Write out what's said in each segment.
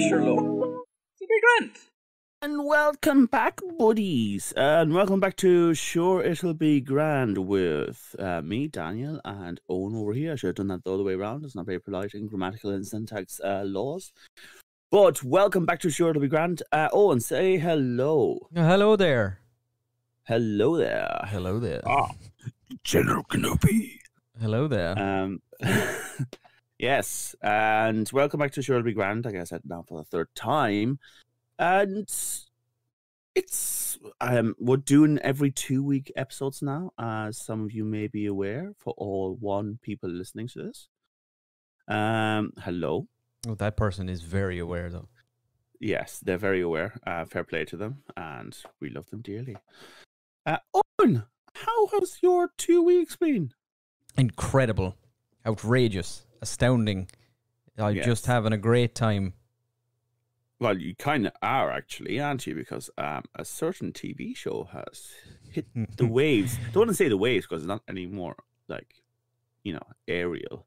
sure low. It's a big grand. And welcome back, buddies. And welcome back to Sure It'll Be Grand with uh, me, Daniel, and Eoin over here. I should have done that the other way around. It's not very polite in grammatical and syntax uh, laws. But welcome back to Sure It'll Be Grand. Uh, Eoin, say hello. Hello there. Hello there. Hello there. Ah, General Kenobi. Hello there. Um, yes, and welcome back to Sure It'll Be Grand. Like I said now for the third time, and it's um we're doing every two week episodes now, as some of you may be aware. For all one people listening to this, um, hello. oh, that person is very aware, though. Yes, they're very aware. Uh, fair play to them, and we love them dearly. Uh, Eoin, how has your two weeks been? Incredible, outrageous, astounding. I'm Yes. just having a great time. Well, you kind of are actually, aren't you? Because um, a certain TV show has hit the waves. Don't want to say the waves because it's not anymore like, you know, aerial.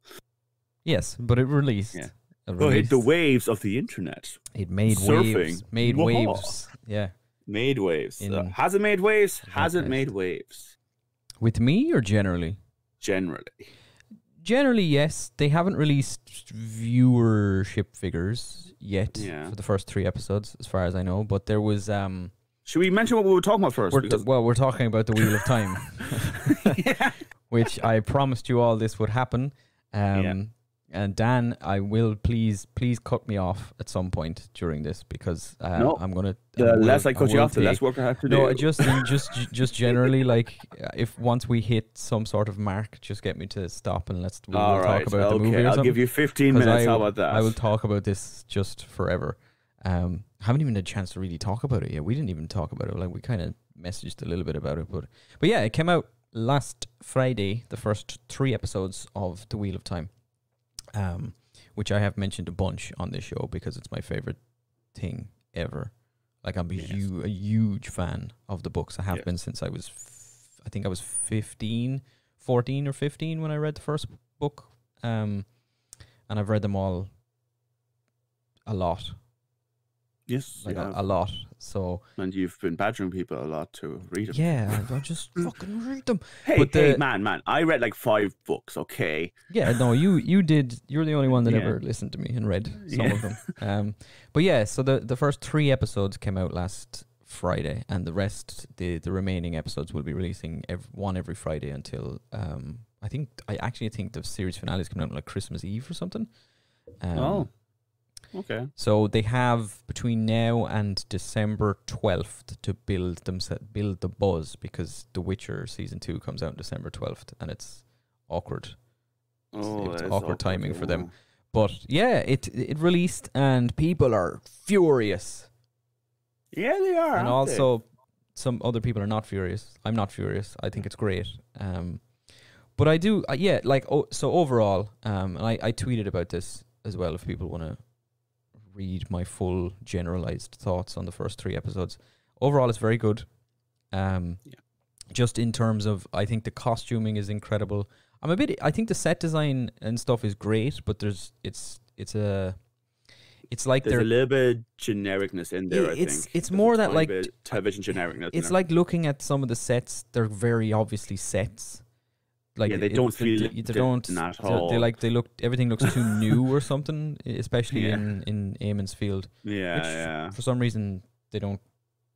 yes, but it released. Yeah. It, hit the waves of the internet. it made surfing. waves. Made Whoa. waves. Yeah. Made waves. Uh, has it made waves? Has it made waves? With me or generally? Generally. Generally, yes. They haven't released viewership figures yet Yeah. for the first three episodes, as far as I know. But there was um. Should we mention what we were talking about 1st We're t- well, we're talking about the Wheel of Time. yeah. which I promised you all this would happen. Um, Yeah. And Dan, I will please, please cut me off at some point during this because uh, No, I'm gonna. The will- less I cut you will off, the less work I have to do. No, just, just, just generally, like uh, if once we hit some sort of mark, just get me to stop and let's we'll, we'll right. talk about the okay. movie or I'll give you 15 minutes. I, How about that? I will talk about this just forever. Um, haven't even had a chance to really talk about it yet. We didn't even talk about it. Like we kind of messaged a little bit about it, but but yeah, it came out last Friday. The first three episodes of The Wheel of Time, um, which I have mentioned a bunch on this show because it's my favorite thing ever. Like I'm a, Yes. hu- a huge fan of the books. I have been since I was, f- I think I was 15, 14 or 15 when I read the first book. Um, and I've read them all a lot, yes. like you a, a lot. So and you've been badgering people a lot to read them. yeah, I, I just fucking read them. Hey, But hey, the- man, man. I read like five books, okay? Yeah, no, you you did. You're the only one that Yeah. ever listened to me and read some Yeah. of them. Um, but yeah, so the the first three episodes came out last Friday, and the rest, the the remaining episodes, will be releasing ev one every Friday until um, I think I actually think the series finale is coming out on like Christmas Eve or something. Um, oh. Okay. So they have between now and December twelfth to build them build the buzz because The Witcher season two comes out December twelfth, and it's awkward. Oh, it's is awkward timing for them. But yeah, it it released and people are furious, Yeah, they are. and aren't they? also some other people are not furious. I'm not furious. I think it's great. Um, but I do, uh, yeah. Like oh, so overall, um, and I I tweeted about this as well. If people want to read my full generalized thoughts on the first three episodes, overall it's very good. Um, Yeah. just in terms of, I think the costuming is incredible. I'm a bit. I think the set design and stuff is great, but there's it's it's a it's like There's a little bit of genericness in there. Yeah, I it's- think. it's more that, like, television genericness. it's like looking at some of the sets. They're very obviously sets. Like Yeah, they it- don't feel they, they don't. at They, they like they look. Everything looks too new or something. Especially Yeah. in in Emond's Field. yeah, which yeah. For some reason, they don't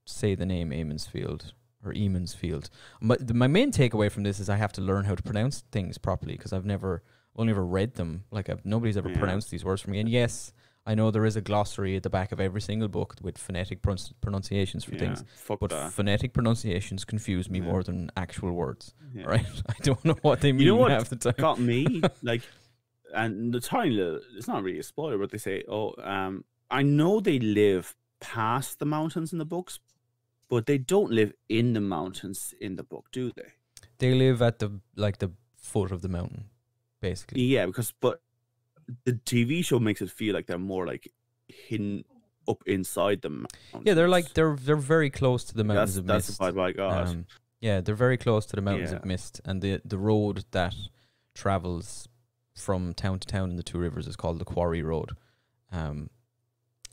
say the name Emond's Field or Emond's Field. But the, my main takeaway from this is I have to learn how to pronounce things properly because I've never only ever read them. Like I've, nobody's ever Yeah. pronounced these words for me. And yes, I know there is a glossary at the back of every single book with phonetic pronunci- pronunciations for yeah. things. But that. phonetic pronunciations confuse me Yeah. more than actual words. Yeah. Right? I don't know what they mean You know what half the time. got me like and the tiny little it's not really a spoiler but they say oh um i know they live past the mountains in the books but they don't live in the mountains in the book do they They live at the like the foot of the mountain, basically. yeah because but the tv show makes it feel like they're more like hidden up inside the mountains Yeah, they're like they're they're very close to the mountains that's of that's mist. the vibe i got Um, yeah, they're very close to the mountains Yeah. of mist, and the the road that travels from town to town in the two rivers is called the Quarry Road. Um,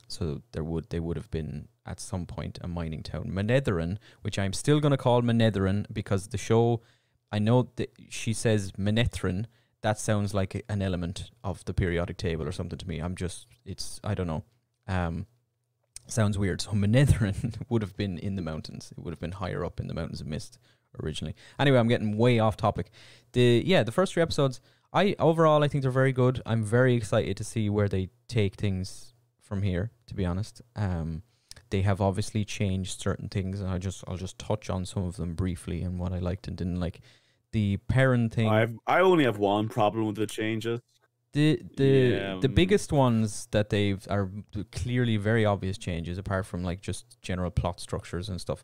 So there would they would have been at some point a mining town, Manetheren, which I'm still going to call Manetheren because the show. I know that she says Manethrin. That sounds like an element of the periodic table or something to me. I'm just it's I don't know. Um, sounds weird. So Manetheren would have been in the mountains. It would have been higher up in the mountains of mist originally. Anyway, I'm getting way off topic. The yeah, the first three episodes. I overall I think they're very good. I'm very excited to see where they take things from here. To be honest, um, they have obviously changed certain things, and I just I'll just touch on some of them briefly and what I liked and didn't like. The Perrin thing. I've I only have one problem with the changes. The the Yeah, the um, biggest ones that they've are clearly very obvious changes, apart from like just general plot structures and stuff.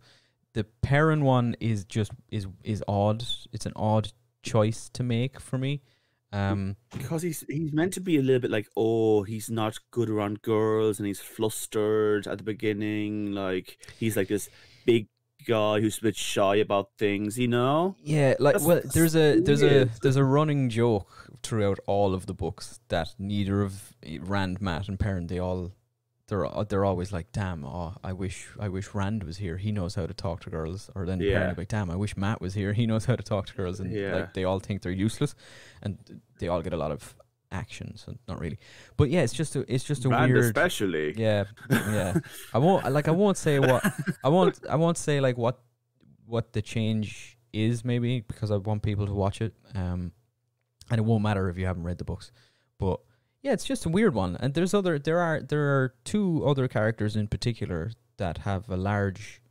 The Perrin one is just is is odd. It's an odd choice to make for me. Um, Because he's he's meant to be a little bit like, oh, he's not good around girls and he's flustered at the beginning. Like he's like this big guy who's a bit shy about things, you know? yeah, like That's- well, that's there's a there's a there's a running joke throughout all of the books that neither of Rand, Mat, and Perrin they all they're they're always like, damn, oh, I wish I wish Rand was here. He knows how to talk to girls. Or then Yeah. Perrin like, damn, I wish Mat was here. He knows how to talk to girls. And Yeah. like they all think they're useless, and they all get a lot of action. So not really, but yeah, it's just a it's just a Rand weird. especially. Yeah, yeah. I won't like I won't say what I won't I won't say like what what the change is maybe because I want people to watch it. Um and it won't matter if you haven't read the books. But yeah, it's just a weird one. And there's other there are there are two other characters in particular that have a large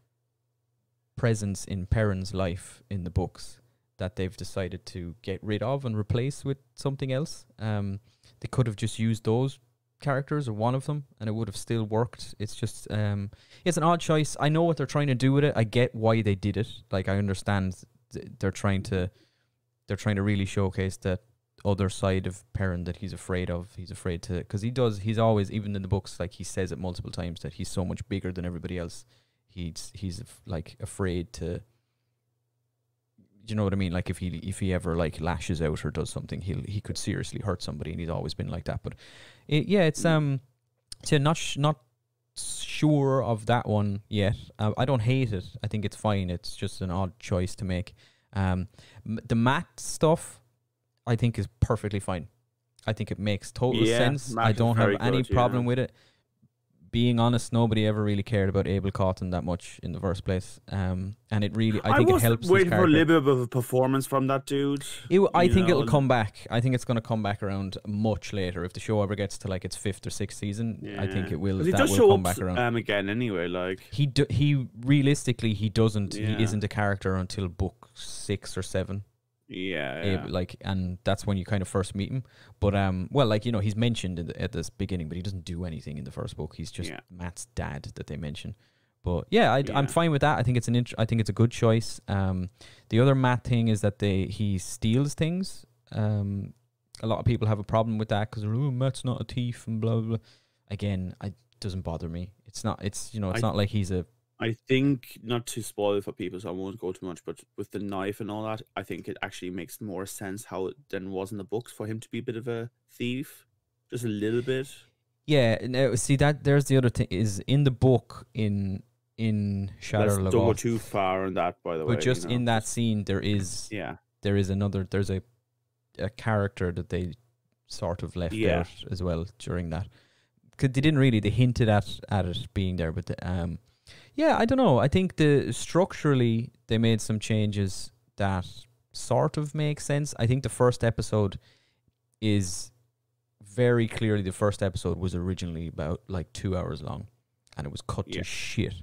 presence in Perrin's life in the books that they've decided to get rid of and replace with something else. Um they could have just used those characters or one of them and it would have still worked. It's just um it's an odd choice. I know what they're trying to do with it. I get why they did it. Like I understand th- they're trying to they're trying to really showcase that other side of Perrin that he's afraid of. He's afraid to because he does. He's always even in the books like he says it multiple times that he's so much bigger than everybody else. He's he's like afraid to. You know what I mean? Like if he if he ever like lashes out or does something, he'll he could seriously hurt somebody, and he's always been like that. But it, yeah, it's um, so not sh- not sure of that one yet. Uh, I don't hate it. I think it's fine. It's just an odd choice to make. Um, the Mat stuff, I think is perfectly fine. I think it makes total Yeah, sense. I don't have any good, yeah. problem with it. Being honest, nobody ever really cared about Abell Cauthon that much in the first place. Um, and it really, I think was it helps. waiting for a little bit of a performance from that dude. It, I think it'll come back. I think it's going to come back around much later. If the show ever gets to like its fifth or sixth season, I think Yeah. it will. That does will show come up back around. um, again anyway. Like he do, he realistically he doesn't Yeah. he isn't a character until book six or seven. Yeah, yeah. like and that's when you kind of first meet him. But um, well, like you know, he's mentioned the, at this beginning, but he doesn't do anything in the first book. He's just Yeah. Mat's dad that they mention. But yeah, I, Yeah. I'm fine with that. I think it's an int- I think it's a good choice. Um, the other Mat thing is that they he steals things. Um, a lot of people have a problem with that because oh, Mat's not a thief and blah blah. blah. Again, it doesn't bother me. It's not. It's you know, it's I- not like he's a I think not to spoil for people, so I won't go too much. But with the knife and all that, I think it actually makes more sense how it then was in the books for him to be a bit of a thief, just a little bit. Yeah, no, see that there's the other thing is in the book in in Shadow don't go too far on that, by the way. but just you know, in that scene there is yeah, there is another there's a a character that they sort of left Yeah. out as well during that. Cause they didn't really they hinted at at it being there, but the, um, yeah, I don't know. I think the structurally they made some changes that sort of make sense. I think the first episode is very clearly the first episode was originally about like two hours long, and it was cut Yeah. to shit.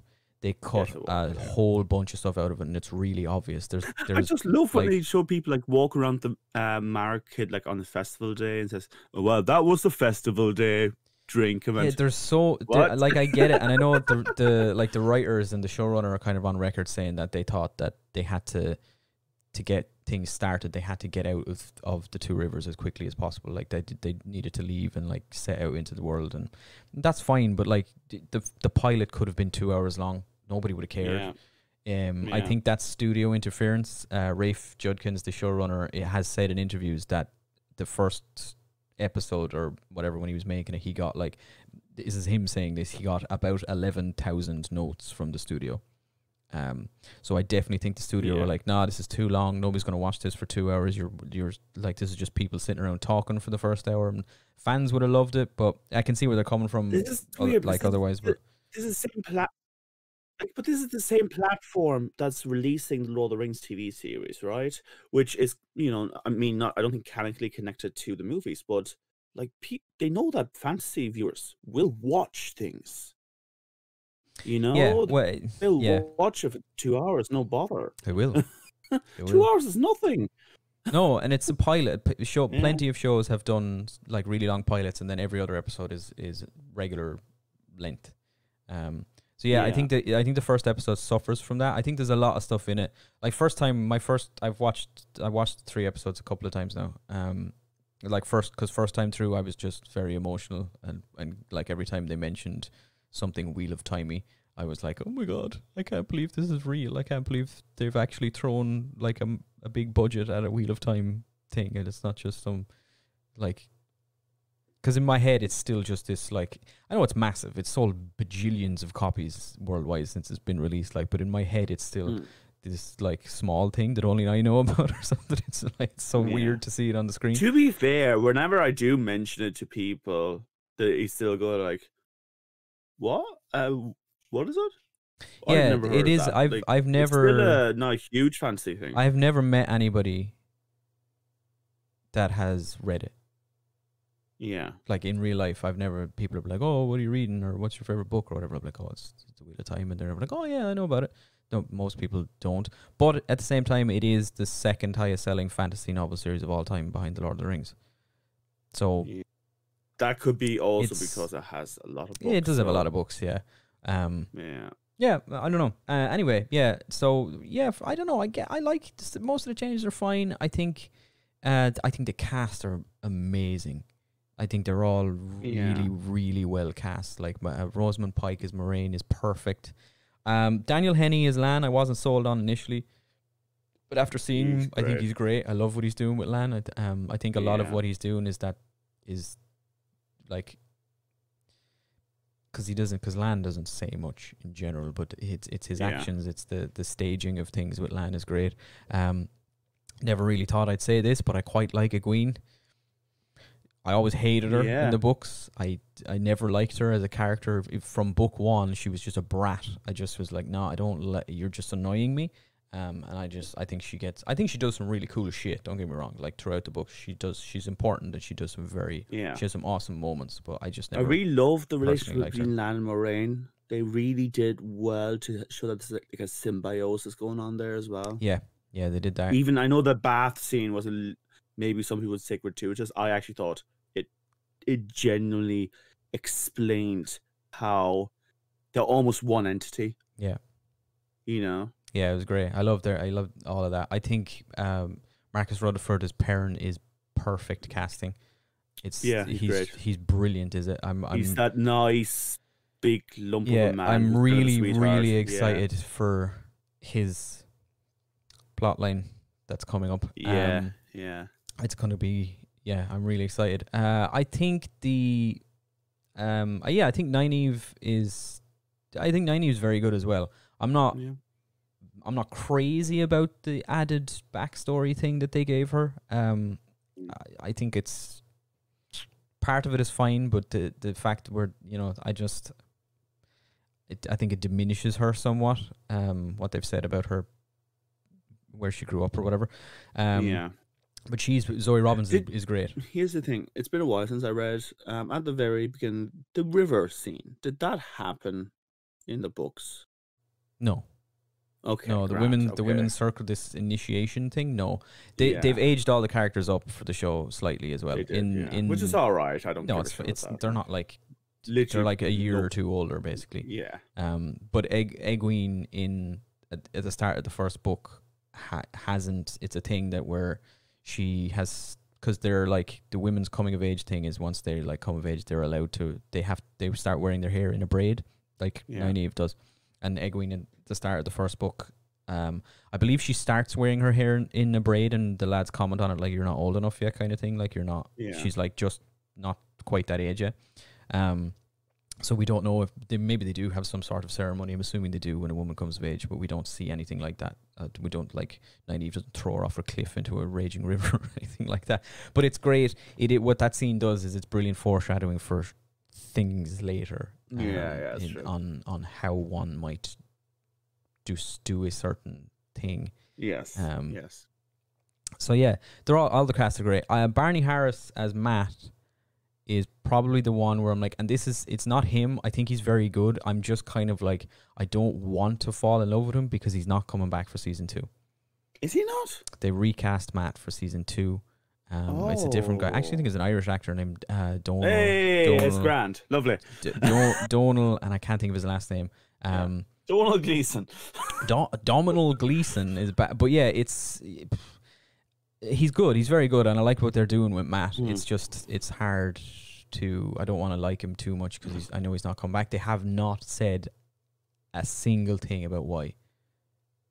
They cut it a yeah. whole bunch of stuff out of it, and it's really obvious. There's I just love when they show people like walk around the uh, market like on the festival day and says, oh, "Well, that was the festival day drink." And Yeah, there's so the- What? like I get it, and I know the the like the writers and the showrunner are kind of on record saying that they thought that they had to to get things started, they had to get out of of the two rivers as quickly as possible. Like they they needed to leave and like set out into the world, and that's fine. But like the the pilot could have been two hours long. Nobody would have cared. yeah, Um, I think that's studio interference. Uh, Rafe Judkins, the showrunner, has said in interviews that the first episode or whatever when he was making it, he got like this is him saying this. He got about eleven thousand notes from the studio. Um, so I definitely think the studio Yeah. were like, "Nah, this is too long. Nobody's gonna watch this for two hours. You're, you're like, this is just people sitting around talking for the first hour." And fans would have loved it, but I can see where they're coming from. This is other- like because otherwise, the- but this is the same plat. Like, but this is the same platform that's releasing the Lord of the Rings TV series, right? Which is, you know, I mean, not I don't think canonically connected to the movies, but like pe- they know that fantasy viewers will watch things. You know, yeah, well, they'll yeah. watch it for two hours, no bother. they will. They Two will. hours is nothing. No, and it's a pilot. P- show Yeah. plenty of shows have done like really long pilots, and then every other episode is is regular length. Um, so yeah, I think that I think the first episode suffers from that. I think there's a lot of stuff in it. Like first time, my first I've watched I watched three episodes a couple of times now. Um, like first because first time through I was just very emotional and and like every time they mentioned something Wheel of Timey. I was like, oh my god, I can't believe this is real. I can't believe they've actually thrown like a, a big budget at a Wheel of Time thing, and it's not just some like. Because in my head, it's still just this like I know it's massive. It's sold bajillions of copies worldwide since it's been released. Like, but in my head, it's still Mm. this like small thing that only I know about or something. It's like it's so Yeah. weird to see it on the screen. To be fair, whenever I do mention it to people, that they still go like, "What? Uh, what is it?" I've yeah, never it that. I've Like, I've it's never. still a, not a huge fancy thing. I've never met anybody that has read it. Yeah, Like in real life, I've never people are like, "Oh, what are you reading?" or "What's your favorite book?" or whatever. I'm like, "Oh, it's, it's the Wheel of Time," and they're like, "Oh yeah, I know about it." No, most people don't. But at the same time, it is the second highest selling fantasy novel series of all time, behind The Lord of the Rings. So Yeah. that could be also because it has a lot of. Books, yeah, it does have a lot of books. Yeah. Um. Yeah, Yeah, I don't know. Uh, anyway, yeah. So yeah, I don't know. I get. I like most of the changes are fine. I think. Uh, I think the cast are amazing. I think they're all really, Yeah. really well cast. Like uh, Rosamund Pike as Moiraine is perfect. Um, Daniel Henney as Lan. I wasn't sold on initially, but after seeing, He's him, I think he's great. I love what he's doing with Lan. I, th- um, I think a lot of what he's doing is that is like because he doesn't because Lan doesn't say much in general, but it's it's his Yeah. actions, it's the the staging of things with Lan is great. Um, never really thought I'd say this, but I quite like Egwene. I always hated her in the books. I I never liked her as a character. If, from book one, she was just a brat. I just was like, no, I don't. Let, you're just annoying me. Um, and I just I think she gets. I think she does some really cool shit. Don't get me wrong. Like throughout the book, she does. She's important and she does some very. yeah. She has some awesome moments. But I just I really love the relationship between Lan and Moiraine. They really did well to show that there's like a symbiosis going on there as well. yeah, yeah, they did that. Even I know the bath scene was a l- maybe some people would say gratuitous. I actually thought it genuinely explained how they're almost one entity. Yeah. You know. Yeah, it was great. I loved their. I loved all of that. I think um, Marcus Rutherford as Perrin is perfect casting. It's Yeah, he's he's great. he's brilliant. Is it? I'm. I'm He's that nice big lump yeah. of a man. I'm who's kind of a really really Yeah. excited for his plot line that's coming up. Yeah, Um, yeah. it's gonna be yeah i'm really excited uh i think the um uh, yeah i think Nynaeve is i think Nynaeve is very good as well i'm not yeah. i'm not crazy about the added backstory thing that they gave her um i, I think it's part of it is fine but the the fact where you know i just it, i think it diminishes her somewhat um what they've said about her where she grew up or whatever um yeah. But she's Zoe Robins is, great. Here's the thing. It's been a while since I read um, at the very beginning the river scene. Did that happen in the books? No, Okay. no, the grand, women, the women circle, this initiation thing. No, they Yeah, they've aged all the characters up for the show slightly as well. did, in yeah. in which is all right. I don't. no, it's it's they're not like Literally, they're like a year no- or two older basically. Yeah. Um, but Egg Egwene in at, at the start of the first book ha- hasn't. It's a thing that where she has because they're like the women's coming of age thing is once they like come of age they're allowed to they have they start wearing their hair in a braid like Yeah. Nynaeve does, and Egwene at the start of the first book. Um, I believe she starts wearing her hair in, in a braid, and the lads comment on it like you're not old enough yet, kind of thing. Like you're not. Yeah. She's like just not quite that age yet. Um, So we don't know if they, maybe they do have some sort of ceremony. I'm assuming they do when a woman comes of age, but we don't see anything like that. Uh, we don't like Nynaeve doesn't throw her off a cliff into a raging river or anything like that. But it's great. It, it what that scene does is it's brilliant foreshadowing for things later. Yeah, yeah, that's in- on on how one might do do a certain thing. Yes. Um, yes. So yeah, they're all all the cast are great. Uh, Barney Harris as Mat is probably the one where I'm like, and this is it's not him. I think he's very good. I'm just kind of like I don't want to fall in love with him because he's not coming back for season two. Is he not? They recast Mat for season two. Um, It's a different guy. I actually Oh. think it's an Irish actor named uh, Donal. Hey, it's grand. Lovely. D- Don- Donal, and I can't think of his last name. Um, Donald Gleason. Do- Dominal Gleeson is bad, but yeah, it's he's good. He's very good, and I like what they're doing with Mat. Mm. It's just it's hard to. I don't want to like him too much because I know he's not come back. They have not said a single thing about why.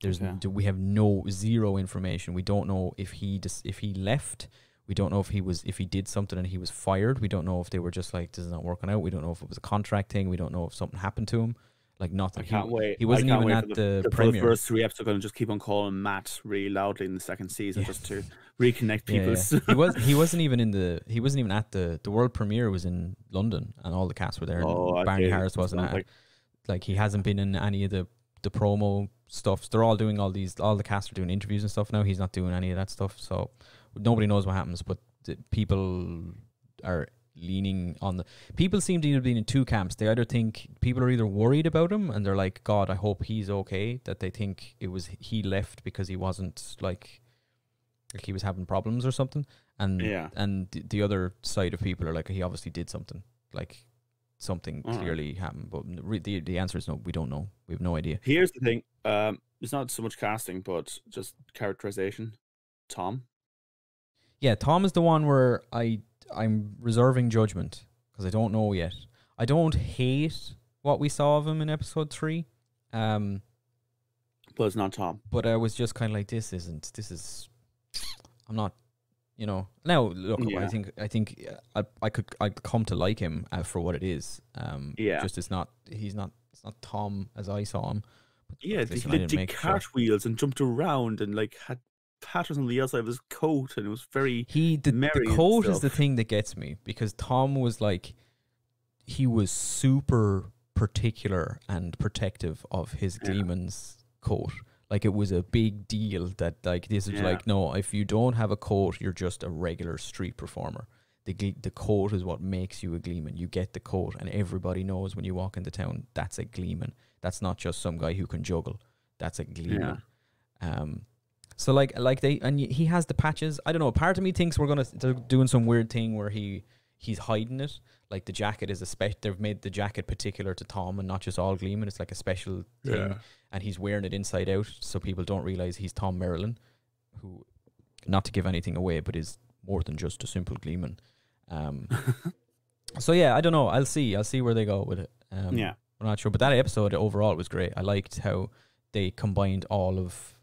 There's Okay. we have no zero information. We don't know if he dis- if he left. We don't know if he was if he did something and he was fired. We don't know if they were just like this is not working out. We don't know if it was a contract thing. We don't know if something happened to him. Like I nothing. He- can't wait. he wasn't even at the for premiere. The first three episodes, going to just keep on calling Mat really loudly in the second season Yeah. just to reconnect people. yeah. he was he wasn't even in the he wasn't even at the the world premiere was in London and all the cast were there. Oh, and Barney. Harris wasn't at like- like he hasn't been in any of the the promo stuff. They're all doing all these all the cast are doing interviews and stuff now. He's not doing any of that stuff. So nobody knows what happens, but the people are leaning on the people seem to be in two camps. They either think people are either worried about him and they're like, God, I hope he's okay. That they think it was he left because he wasn't like like he was having problems or something. And Yeah. and the, the other side of people are like he obviously did something. Like something Alright. clearly happened. But re- the the answer is no, we don't know. We have no idea. Here's the thing. Um, it's not so much casting, but just characterization. Thom. Yeah, Thom is the one where I I'm reserving judgment because I don't know yet. I don't hate what we saw of him in episode three, um, But it's not Thom. but I was just kind of like, this isn't. This is. I'm not. You know. Now look, I think I think uh, I I could I come to like him uh, for what it is. Um, Yeah. Just it's not. He's not. It's not Thom as I saw him. But Yeah, listen, he I like, didn't did make sure. cartwheels and jumped around and like had patterns on the outside of his coat, and it was very. He the, the coat is the thing that gets me because Thom was like he was super particular and protective of his Yeah. Gleeman's coat. Like it was a big deal that like this is Yeah. like no, if you don't have a coat, you're just a regular street performer. The the coat is what makes you a Gleeman. You get the coat, and everybody knows when you walk into town that's a Gleeman. That's not just some guy who can juggle. That's a Gleeman. Um, so like like they and he has the patches. I don't know. Part of me thinks we're gonna they're doing some weird thing where he he's hiding it. Like the jacket is a spe- They've made the jacket particular to Thom and not just all Gleeman. It's like a special thing, and he's wearing it inside out, so people don't realize he's Thom Merrilin, who, not to give anything away, but is more than just a simple Gleeman. Um, so yeah, I don't know. I'll see. I'll see where they go with it. Um, yeah. I'm not sure, but that episode overall was great. I liked how they combined all of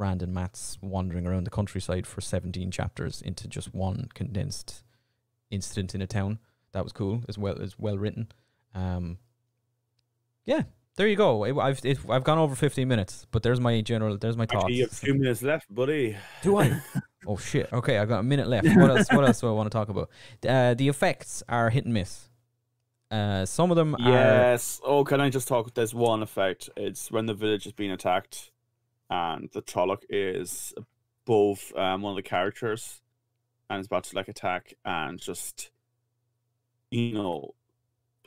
Rand and Mat's wandering around the countryside for 17 chapters into just one condensed incident in a town. That was cool as well as well written. Um, yeah, there you go. It- I've it, I've gone over 15 minutes, but there's my general. There's my thoughts. Actually, you have two minutes left, buddy. Do I? oh shit. Okay, I got a minute left. What else? What else do I want to talk about? Uh, the effects are hit and miss. Uh, some of them are Yes. Oh, can I just talk? There's one effect. It's when the village is being attacked, and the Trolloc is above um, one of the characters, and is about to like attack, and just you know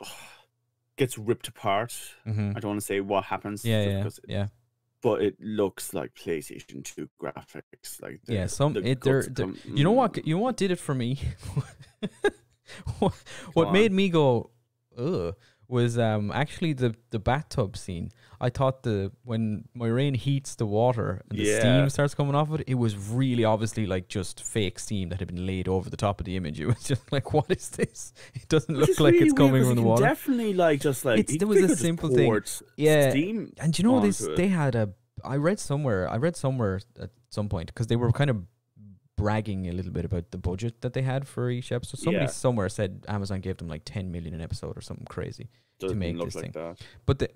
gets ripped apart. Mhm. I don't want to say what happens. Yeah, yeah, because- yeah. But it looks like PlayStation Two graphics. Like the, Yeah, some- the it- they're- they're- come- You know what? mm. You know what did it for me? what what made me go, ugh, was um actually the the bathtub scene. I thought the when Moiraine heats the water and the Yeah. steam starts coming off of it, it was really obviously like just fake steam that had been laid over the top of the image. It was just like, what is this? It doesn't Which look like really it's coming from the water. Definitely, like just like It's- there was a simple thing. Yeah, steam. And you know this? They had a. I read somewhere. I read somewhere at some point because they were kind of bragging a little bit about the budget that they had for each episode. Somebody Yeah. somewhere said Amazon gave them like 10 million an episode or something crazy. Doesn't make look this like thing. that. But the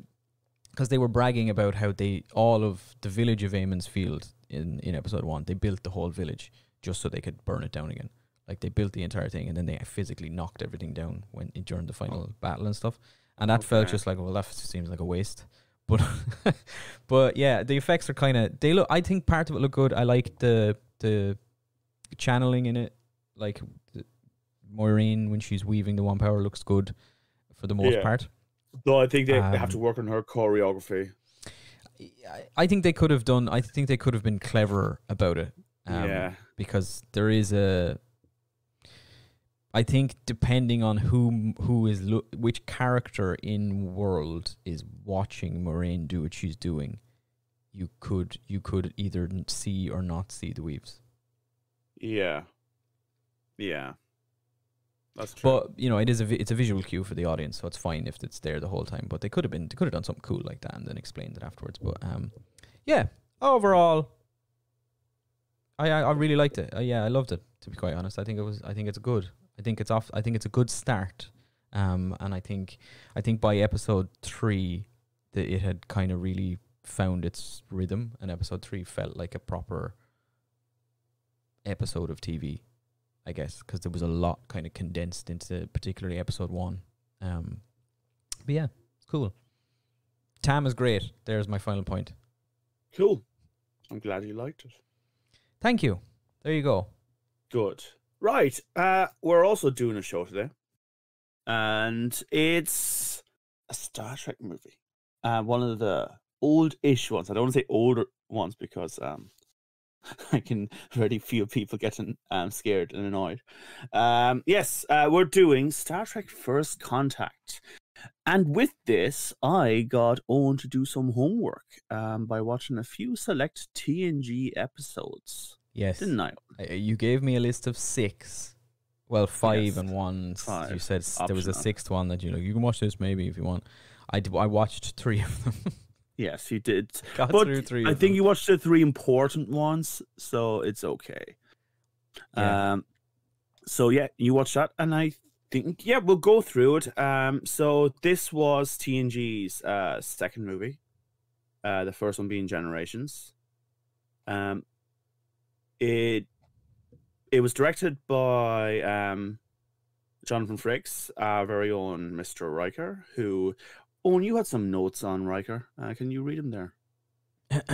because they were bragging about how they all of the village of Emond's Field in in episode one, they built the whole village just so they could burn it down again. Like they built the entire thing and then they physically knocked everything down when during the final oh. battle and stuff. And that felt just like well, that seems like a waste. But but yeah, the effects are kind of they look. I think part of it look good. I like the the channeling in it, like the, Moiraine when she's weaving the one power looks good for the most Yeah. part. Though I think they, they have to Um, work on her choreography. I- I think they could have done. I think they could have been cleverer about it. Um, yeah. because there is a. I think depending on who who is lo- which character in world is watching Moiraine do what she's doing, you could you could either see or not see the weaves. Yeah. Yeah. That's true. But you know, it is a it's a visual cue for the audience, so it's fine if it's there the whole time. But they could have been they could have done something cool like that and then explained it afterwards. But um, yeah, overall, I I, I really liked it. Uh, yeah, I loved it. To be quite honest, I think it was I think it's good. I think it's off. I think it's a good start. Um, and I think I think by episode three, that it had kind of really found its rhythm, and episode three felt like a proper episode of TV. I guess because there was a lot kind of condensed into particularly episode one. Um, but yeah, it's cool. Tam is great. There's my final point. cool. I'm glad you liked it. Thank you. There you go. Good. Right. Uh, we're also doing a show today, and it's a Star Trek movie. Uh, one of the old-ish ones. I don't want to say older ones because um, I can already feel people getting um scared and annoyed. Um, yes, uh, we're doing Star Trek: First Contact. And with this, I got Eoin to do some homework um, by watching a few select TNG episodes, Yes. didn't I? I- You gave me a list of six. Well, five Yes, and one. s- You said s- there was a sixth one that you know you can watch this maybe if you want. I, d- I watched three of them. Yes, you did. Got But through three. I think them. you watched the three important ones, so it's okay. Yeah. Um, so yeah, you watched that, and I think yeah, we'll go through it. Um, so this was TNG's uh second movie, uh, the first one being Generations. Um, it it was directed by um Jonathan Frakes, our very own Mr. Riker, who. Oh, and you had some notes on Riker. Uh, can you read them there?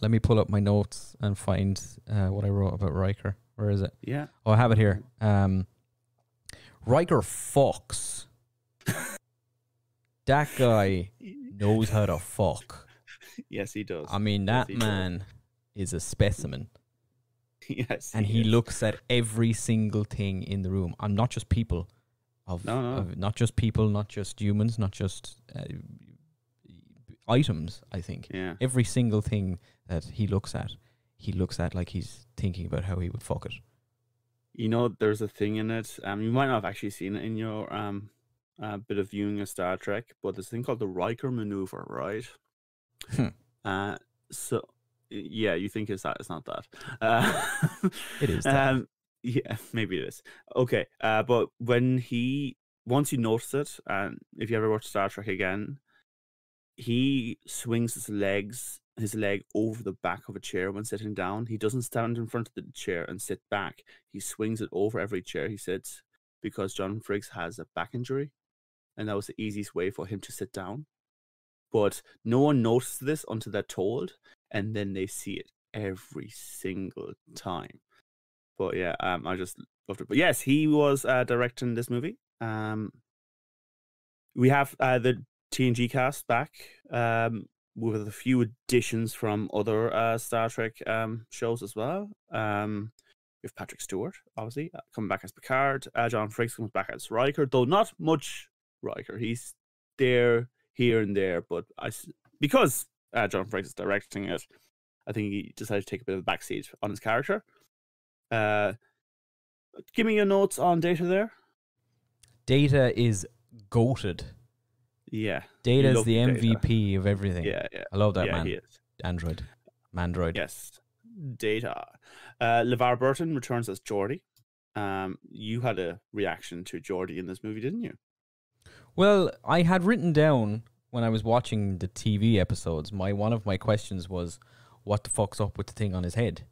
Let me pull up my notes and find uh, what I wrote about Riker. Where is it? Yeah. Oh, I have it here. Um, Riker fucks. that guy knows how to fuck. Yes, he does. I mean, Yes, that does. man is a specimen, yes, and he is. looks at every single thing in the room. I'm not just people, of, No, no. of not just people, not just humans, not just uh, items. I think Yeah. every single thing that he looks at, he looks at like he's thinking about how he would fuck it. You know, there's a thing in it. Um, you might not have actually seen it in your um, uh, bit of viewing of Star Trek, but there's a thing called the Riker maneuver, right? Hmm. Uh, so yeah, you think it's that? It's not that. Uh, It is that. Um, yeah, maybe it is. Okay. Uh, but when he once you notice it, and if you ever watch Star Trek again, he swings his legs his leg over the back of a chair when sitting down. He doesn't stand in front of the chair and sit back. He swings it over every chair he sits because John Frakes has a back injury, and that was the easiest way for him to sit down. But no one notices this until they're told, and then they see it every single time. But yeah, um, I just loved it. But yes, he was uh, directing this movie. Um, we have uh, the TNG cast back um, with a few additions from other uh, Star Trek um, shows as well. Um, we have Patrick Stewart, obviously, uh, coming back as Picard. Uh, John Frakes comes back as Riker, though not much Riker. He's there, here, and there. But I, because uh, John Frakes is directing it, I think he decided to take a bit of a backseat on his character. Uh, give me your notes on data there. Data is goated. Yeah, Data is the Data. MVP of everything. yeah, yeah, I love that yeah. man. Android. Mandroid. Yes, Data. Uh, LeVar Burton returns as Geordi. Um, you had a reaction to Geordi in this movie, didn't you? Well, I had written down when I was watching the TV episodes. My one of my questions was, "What the fuck's up with the thing on his head?"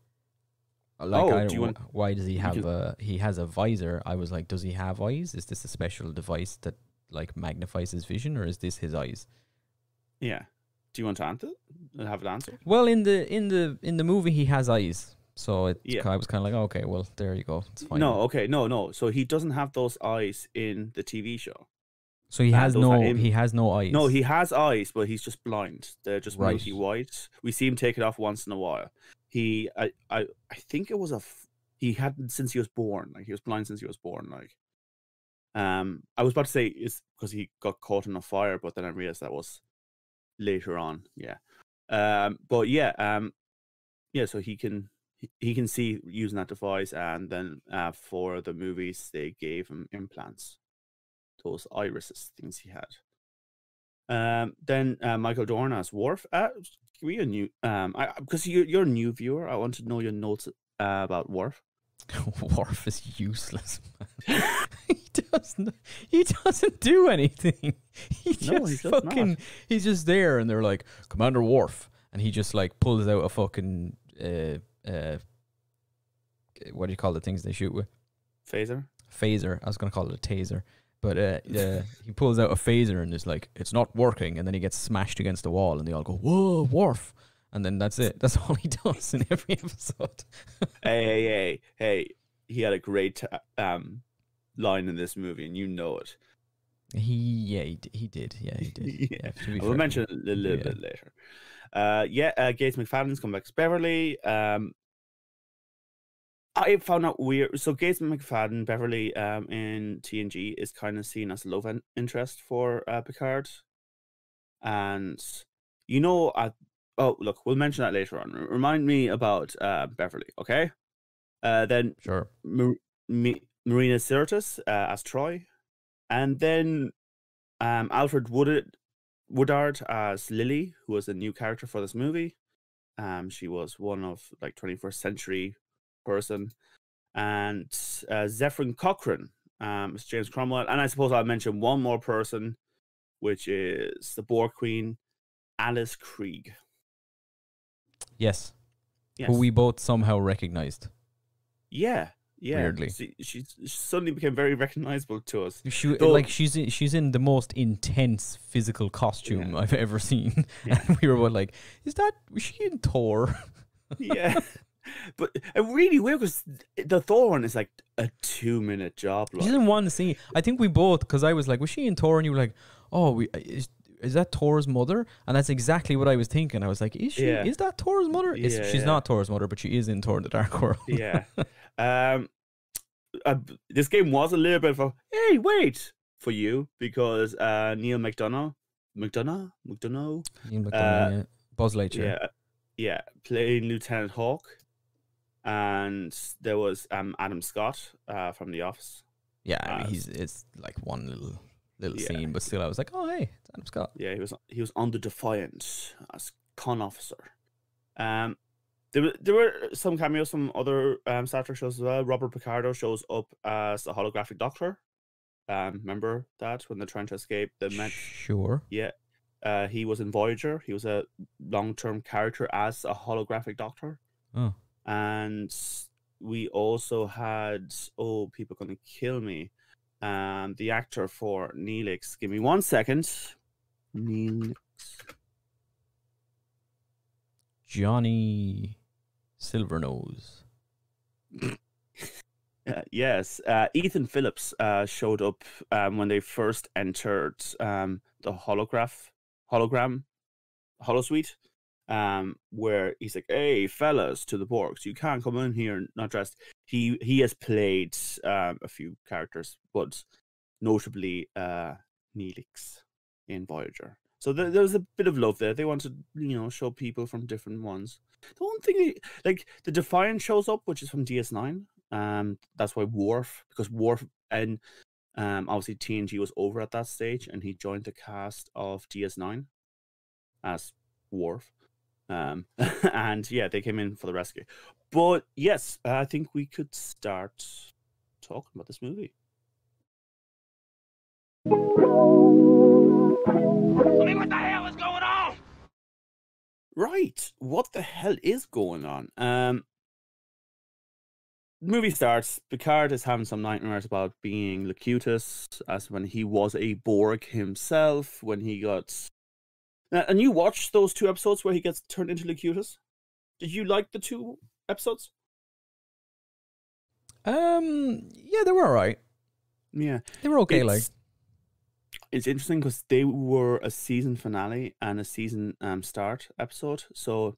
Like, Oh, I, do you want- wh- why does he have a? He has a visor. I was like, does he have eyes? Is this a special device that like magnifies his vision, or is this his eyes? Yeah. Do you want to answer? Have it answered? Well, in the in the in the movie, he has eyes. So it's Yeah. I was kind of like, oh, okay, well, there you go. It's fine. No, okay, no, no. So he doesn't have those eyes in the TV show. So he has no he has no eyes. No, he has eyes, but he's just blind. They're just Right. milky white. We see him take it off once in a while. He, I, I, I think it was a. He hadn't since he was born. Like he was blind since he was born. Like, um, I was about to say it's because he got caught in a fire, but then I realized that was later on. Yeah, um, but yeah, um, yeah. So he can he, he can see using that device, and then uh, for the movies they gave him implants, those irises things he had. Um, then uh, Michael Dorn as Worf. Uh, me a new um, I because you you're a new viewer. I want to know your notes uh, about Worf. Worf is useless. Man. he doesn't. He doesn't do anything. He just No, he fucking. not. He's just there, and they're like Commander Worf, and he just like pulls out a fucking uh uh. What do you call the things they shoot with? Phaser. Phaser. I was gonna call it a taser, but uh, uh he pulls out a phaser and is like, "It's not working," and then he gets smashed against the wall, and they all go, "Whoa, Worf!" And then that's it. That's all he does in every episode. hey, hey, hey, hey! He had a great um line in this movie, and you know it. He yeah he, d- he did yeah he did Yeah. yeah. We'll mention it a little, Yeah. bit later. Uh, yeah, uh, Gates McFadden's come back as Beverly. Um, I found out weird. So Gates McFadden, Beverly, um, in TNG is kind of seen as a love in- interest for uh, Picard, and you know, I oh look, we'll mention that later on. Remind me about uh, Beverly, okay? Uh, then Sure. Mar- Mi- Marina Sirtis uh, as Troi, and then um, Alfred Woodard, Woodard as Lily, who was a new character for this movie. Um, she was one of like 21st century person, and uh, Zefram Cochrane um, James Cromwell, and I suppose I'll mention one more person, which is the Borg Queen, Alice Krige. Yes. Yes. Who we both somehow recognized. yeah, yeah. Weirdly. she, she she suddenly became very recognizable to us. She Though- like she's in, she's in the most intense physical costume Yeah. I've ever seen, Yeah. and we were both like, "Is that was she in Thor?" yeah. But it really weird because the Thor one is like a two minute job. She's Like. in one scene. I think we both because I was like, "Was she in Thor?" And you were like, "Oh, we is." Is that Thor's mother? And that's exactly what I was thinking. I was like, "Is she? Yeah. Is that Thor's mother? Is Yeah, she's yeah. not Thor's mother, but she is in Thor: The Dark World." yeah. Um, uh, this game was a little bit of a hey, wait for you because uh, Neal McDonough, McDonough, McDonough, Ian McDonough, Uh, yeah. Buzz Lightyear. yeah, yeah, playing Lieutenant Hawk, and there was um Adam Scott uh, from The Office. Yeah, I mean, Uh, he's it's like one little little Yeah. scene, but still, I was like, oh hey, it's Adam Scott. Yeah, he was he was on the Defiant as conn officer. Um, there were there were some cameos from other um Star Trek shows as well. Robert Picardo shows up as a holographic doctor. Um, remember that when they're trying to escape the met? Sure. Yeah, uh, he was in Voyager. He was a long term character as a holographic doctor. Oh, And we also had oh, people gonna kill me. Um, the actor for Neelix. Give me one second. Neelix. Johnny Silvernose. Uh, yes, uh, Ethan Phillips uh, showed up um, when they first entered um, the holograph hologram holosuite, um, where he's like, "Hey, fellas, to the Borgs, you can't come in here and not dressed." He he has played um, a few characters, but notably uh, Neelix in Voyager. So there, there was a bit of love there. They wanted, you know, show people from different ones. The one thing, like the Defiant shows up, which is from DS9. Um, that's why Worf, because Worf and um, obviously TNG was over at that stage, and he joined the cast of DS9 as Worf. Um, and yeah, they came in for the rescue. But yes, I think we could start talking about this movie. I mean, what the hell is going on? Right. What the hell is going on? Um movie starts. Picard is having some nightmares about being Locutus as when he was a Borg himself, when he got and you watched those two episodes where he gets turned into Locutus? Did you like the two episodes? Um, yeah, they were alright. Yeah. They were okay. Like, It's- it's interesting because they were a season finale and a season um start episode. So,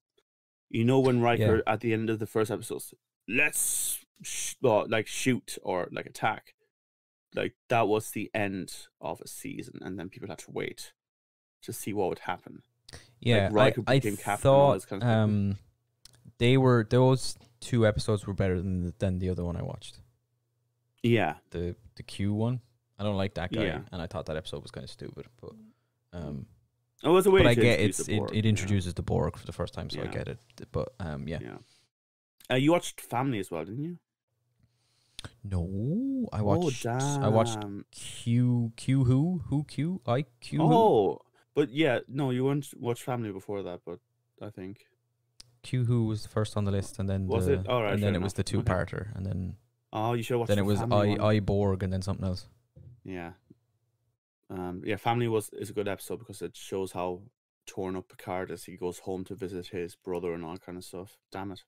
you know, when Riker at the end of the first episode, let's sh- well, like shoot or like attack, like that was the end of a season, and then people had to wait to see what would happen. yeah, Riker I, I became captain and all thought kind of um, they were those two episodes were better than the, than the other one I watched. Yeah, The the Q one. I don't like that guy, Yeah. and I thought that episode was kind of stupid. But um, it was a way but I get it's it, it yeah. introduces the Borg for the first time, so I get it. But um, yeah. Yeah. Uh, you watched Family as well, didn't you? No, I Oh, watched. I watched. Q Q who who Q I Q Oh, but yeah, no, you weren't watch Family before that, but I think Q who was first on the list, and then Was the, it? Alright, and then it was the two parter, and then oh, you should watched. then the it was I one. I Borg, and then something else. Yeah. Um. Yeah, Family was is a good episode because it shows how torn up Picard is. He goes home to visit his brother and all that kind of stuff. Damn it.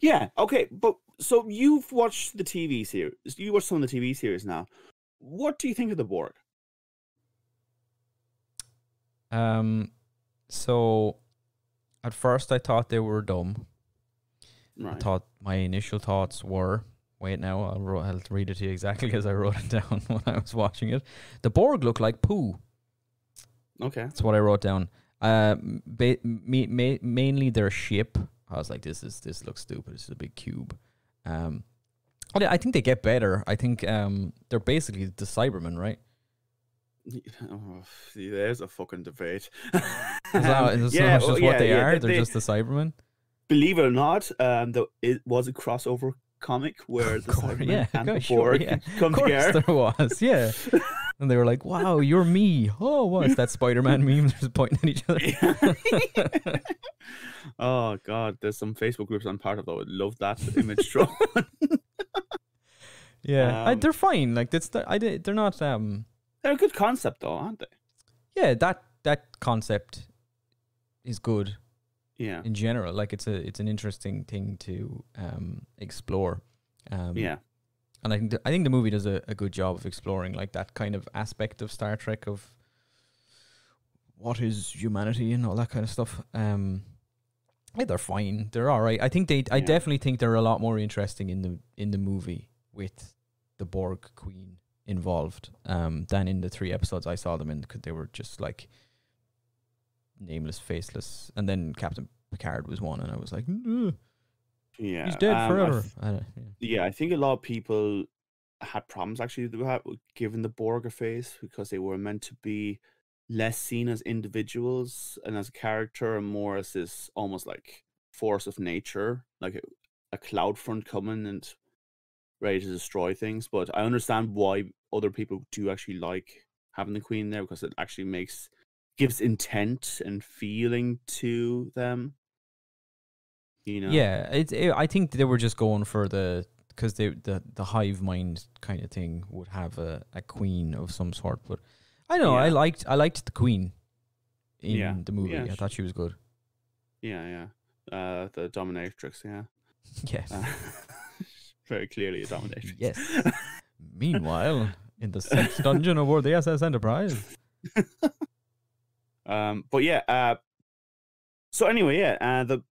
Yeah. Okay. But so you've watched the TV series. You watched some of the TV series now. What do you think of the Borg? Um, so at first I thought they were dumb. I thought my initial thoughts were. Wait, now I'll, ro- I'll read it to you exactly as I wrote it down when I was watching it. The Borg look like poo. Okay. That's what I wrote down. Uh, ba- ma- ma- mainly their ship. I was like, this is this looks stupid. This is a big cube. Um, I I think they get better. I think um, they're basically the Cybermen, right? Oh, see, there's a fucking debate. Is that, is Yeah, that well, just what yeah, they yeah, are? they- They're just the Cybermen. believe it or not, um, the, it was a crossover comic where the course, Cybermen yeah, and the sure, Borg yeah. come Of course together. there was, yeah. and they were like, "Wow, you're me." Oh, what's that Spider-Man meme? They're just pointing at each other. oh god, there's some Facebook groups I'm part of that would love that image thrown. Yeah, I, Um, they're fine. Like that's the, I did, they're not. Um, They're a good concept though, aren't they? yeah, that that concept is good Yeah. in general. Like it's a it's an interesting thing to um explore. Um, Yeah. and I think the, I think the movie does a, a good job of exploring like that kind of aspect of Star Trek of what is humanity and all that kind of stuff. Um, yeah, they're fine. They're all right. I think they. I definitely think they're a lot more interesting in the in the movie with the Borg Queen involved um, than in the three episodes I saw them in because they were just like nameless, faceless, and then Captain Picard was one, and I was like, "Ugh, Yeah. he's dead Um, I forever. th- I yeah. yeah, I think a lot of people had problems actually with the Borg face because they were meant to be less seen as individuals and as a character and more as this almost like force of nature, like a, a cloud front coming and ready to destroy things. But I understand why other people do actually like having the Queen there because it actually makes gives intent and feeling to them. You know? Yeah, it, it, I think they were just going for the because they the the hive mind kind of thing would have a, a queen of some sort. But I don't know. I liked I liked the queen in Yeah. the movie. Yeah, I thought she was good. Yeah, yeah. Uh, the dominatrix, yeah. Yes. Uh, very clearly a dominatrix. Yes. Meanwhile, in the sixth dungeon aboard the SS Enterprise. um, but yeah. Uh, so anyway, yeah. Uh, the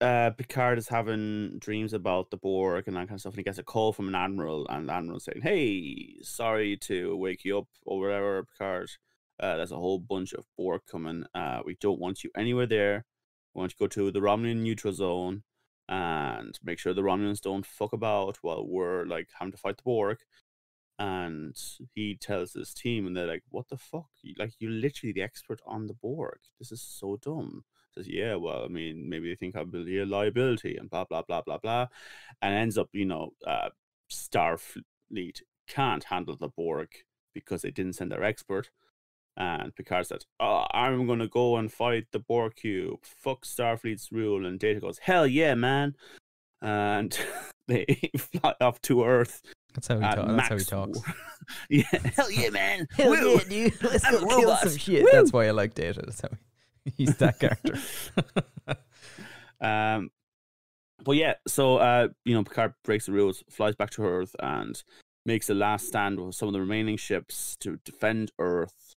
uh, Picard is having dreams about the Borg and that kind of stuff, and he gets a call from an admiral, and the admiral saying, "Hey, sorry to wake you up or whatever, Picard. Uh, there's a whole bunch of Borg coming. Uh, we don't want you anywhere there. We want you to go to the Romulan neutral zone." And make sure the Romulans don't fuck about while we're like having to fight the Borg. And he tells his team, and they're like, "What the fuck? Like you're literally the expert on the Borg. This is so dumb." Says, yeah, well, I mean, maybe they think I'm a liability and blah blah blah blah blah, and ends up, you know, uh, Starfleet can't handle the Borg because they didn't send their expert. And Picard said, "Oh, I'm gonna go and fight the Borg cube. Fuck Starfleet's rule." And Data goes, "Hell yeah, man!" And they fly off to Earth. That's how he, and ta- that's how he talks. yeah, hell yeah, man! Hell Woo! yeah, dude. Let's go kill some shit. Woo! That's why I like Data. That's how he, he's that character. Um, but yeah, so uh, you know, Picard breaks the rules, flies back to Earth, and makes a last stand with some of the remaining ships to defend Earth.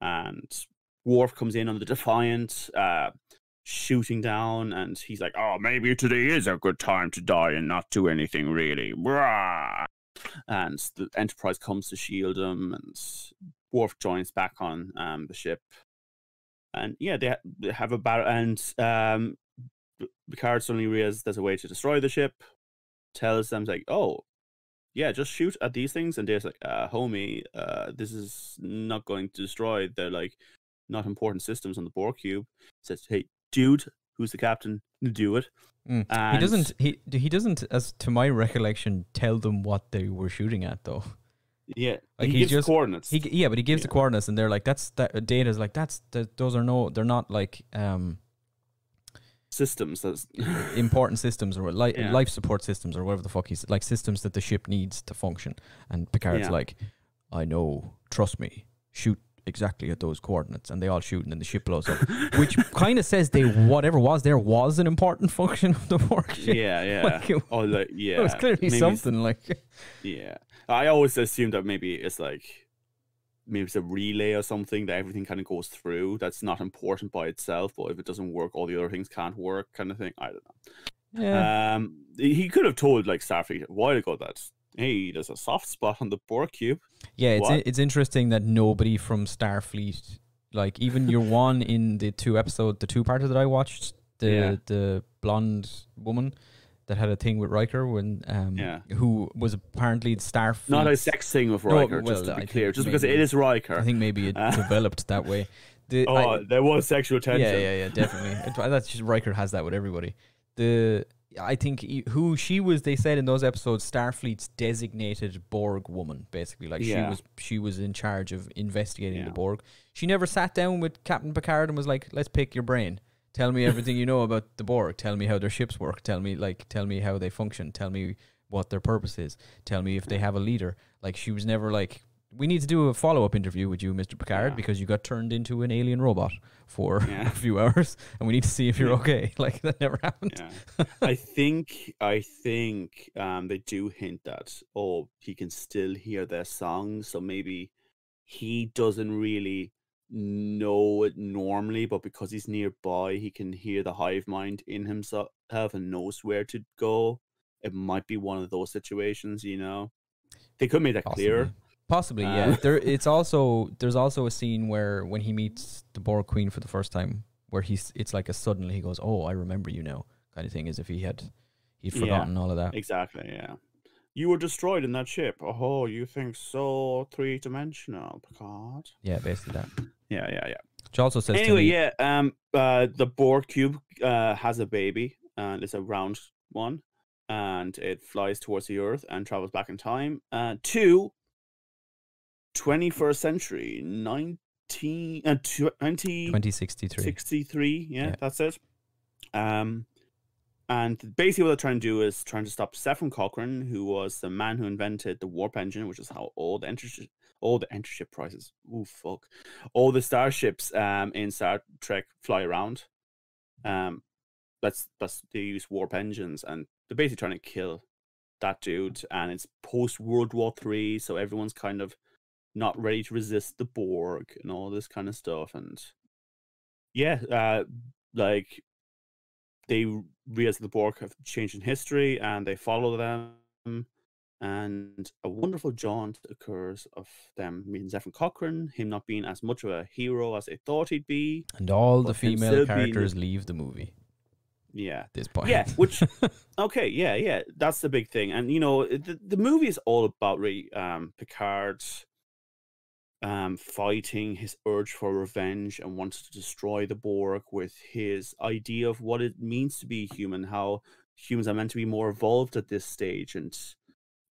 And Worf comes in on the Defiant, uh, shooting down, and he's like, "Oh, maybe today is a good time to die and not do anything really." And the Enterprise comes to shield him, and Worf joins back on um, the ship. And yeah, they, ha- they have a battle, and um, Picard suddenly realizes there's a way to destroy the ship. Tells them like, "Oh, yeah, just shoot at these things." And they're like, uh, "Homie, uh, this is not going to destroy. They're like not important systems on the Borg cube." Says, "Hey, dude, who's the captain? Do it." Mm. he doesn't. He he doesn't, as to my recollection, tell them what they were shooting at though. Yeah, Like, he gives just- coordinates. He yeah, but he gives the coordinates, and they're like, "That's that." Data's like, "That's that, those are no, they're not like um systems. That's important systems or li- Yeah. life support systems or whatever the fuck he's like systems that the ship needs to function." And Picard's Yeah. like, "I know, trust me, shoot." Exactly at those coordinates, and they all shoot, and then the ship blows up. Which kind of says they whatever was there was an important function of the Borg ship. yeah, yeah. Like, it- oh, like, yeah. it was clearly Maybe something like Yeah, I always assumed that maybe it's like maybe it's a relay or something that everything kind of goes through. That's not important by itself, but if it doesn't work, all the other things can't work, kind of thing. I don't know. yeah. Um, he could have told like Starfleet a while ago that hey, there's a soft spot on the Borg cube. Yeah, it's it's interesting that nobody from Starfleet, like even your one in the two episode, the two parter that I watched, the Yeah. the blonde woman that had a thing with Riker when um Yeah. who was apparently Starfleet. Not a sex thing with No, Riker, just to be think clear, just because it is Riker. I think maybe it Uh, developed that way. The, oh, I- there was sexual tension. yeah, yeah, yeah, definitely. That's just Riker has that with everybody. The I think he- who she was. They said in those episodes, Starfleet's designated Borg woman, basically. Like she was, she was in charge of investigating the Borg. She never sat down with Captain Picard and was like, "Let's pick your brain. Tell me everything you know about the Borg. Tell me how their ships work. Tell me like, tell me how they function. Tell me what their purpose is. Tell me if they have a leader." Like she was never like. We need to do a follow up interview with you, Mr. Picard, Yeah. because you got turned into an alien robot for Yeah. a few hours, and we need to see if you're Yeah. okay. Like that never happened. Yeah. I think I think um they do hint that oh he can still hear their songs, so maybe he doesn't really know it normally, but because he's nearby, he can hear the hive mind in himself and knows where to go. It might be one of those situations, you know. They could make that clearer. Possibly, Uh, yeah. There, it's also there's also a scene where when he meets the Borg Queen for the first time, where he's it's like a suddenly he goes, "Oh, I remember you now," kind of thing, as if he had he'd Yeah. forgotten all of that. Exactly, yeah. You were destroyed in that ship. Oh, you think so three dimensional, Picard? Yeah, basically that. Yeah, yeah, yeah. Which also says anyway, me, yeah, um, uh, the Borg cube uh, has a baby, and it's a round one, and it flies towards the Earth and travels back in time uh, to 21st century, 19, uh, tw- 20, 2063. 63 yeah, Yeah. that's it um and basically what they're trying to do is trying to stop Stephen Cochrane, who was the man who invented the warp engine, which is how all the all the entership prices, ooh fuck, all the starships um in Star Trek fly around. Um, that's that's they use warp engines, and they're basically trying to kill that dude. And it's post World War Three, so everyone's kind of not ready to resist the Borg and all this kind of stuff. And yeah, uh, like they realize the Borg have changed in history and they follow them. And a wonderful jaunt occurs of them meeting Zefram Cochrane, him not being as much of a hero as they thought he'd be. and all the female still being- characters leave the movie Yeah. at this point. Yeah, which okay, yeah, yeah, that's the big thing. And you know, the, the movie is all about really um Picard um, fighting his urge for revenge and wants to destroy the Borg with his idea of what it means to be human, how humans are meant to be more evolved at this stage, and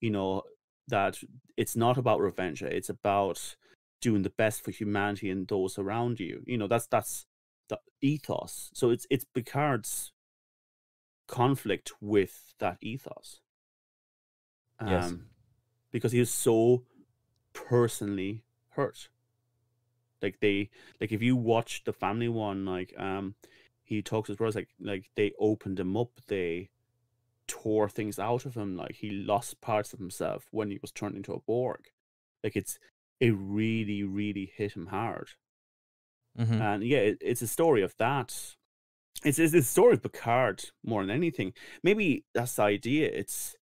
you know that it's not about revenge; it's about doing the best for humanity and those around you. You know that's that's the ethos. So it's it's Picard's conflict with that ethos. Um, Yes. because he is so personally hurt. Like they like if you watch the family one, like um he talks to his brothers like like they opened him up, they tore things out of him, like he lost parts of himself when he was turned into a Borg. Like it's it really, really hit him hard. Mhm. And yeah, it, it's a story of that. It's, it's a story of Picard more than anything. Maybe that's the idea. It's,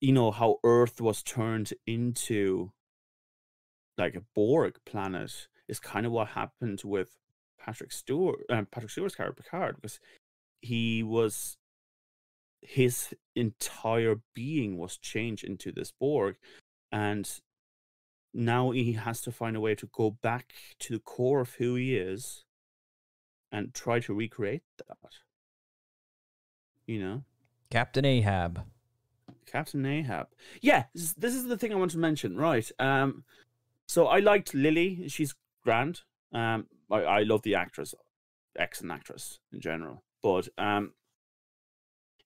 you know, how Earth was turned into like a Borg planet is kind of what happened with Patrick Stewart, uh, Patrick Stewart's character Picard, because he was his entire being was changed into this Borg, and now he has to find a way to go back to the core of who he is and try to recreate that. You know, Captain Ahab. Captain Ahab. Yeah, this is, the thing I want to mention. Right. Um. So I liked Lily. She's grand. Um. I, I love the actress, excellent actress in general. But um.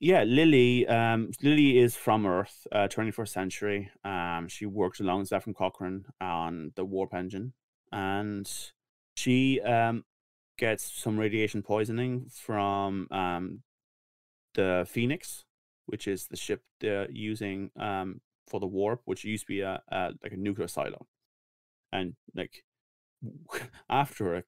Yeah, Lily. Um, Lily is from Earth, uh, 21st century. Um, she worked along with Zefram Cochrane on the warp engine, and she um gets some radiation poisoning from um the Phoenix, which is the ship they're using um for the warp, which used to be a, a like a nuclear silo, and like after a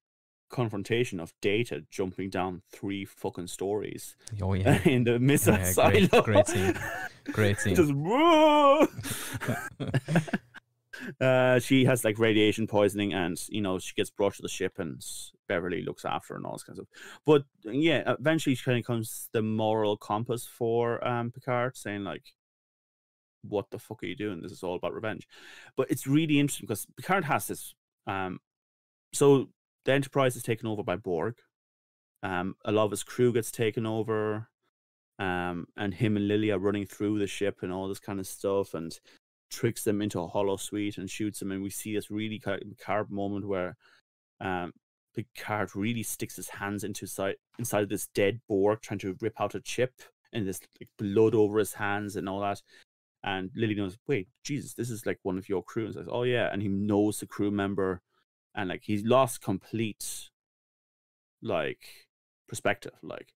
confrontation of Data jumping down three fucking stories Oh yeah. in the missile Yeah, silo, great- great scene. Great scene. just whoa. uh, she has like radiation poisoning, and you know she gets brought to the ship, and Beverly looks after her and all this kind of stuff. But yeah, eventually, she kind of comes the moral compass for um Picard, saying like, "What the fuck are you doing? This is all about revenge." But it's really interesting because Picard has this. Um, so the Enterprise is taken over by Borg. Um, a lot of his crew gets taken over um, and him and Lily are running through the ship and all this kind of stuff, and tricks them into a holosuite and shoots them. And we see this really kind of Picard moment where um, Picard really sticks his hands into side, inside of this dead Borg, trying to rip out a chip, and there's like blood over his hands and all that. And Lily knows, wait, Jesus, this is like one of your crew. And says, oh yeah, and he knows the crew member, and like he's lost complete, like perspective, like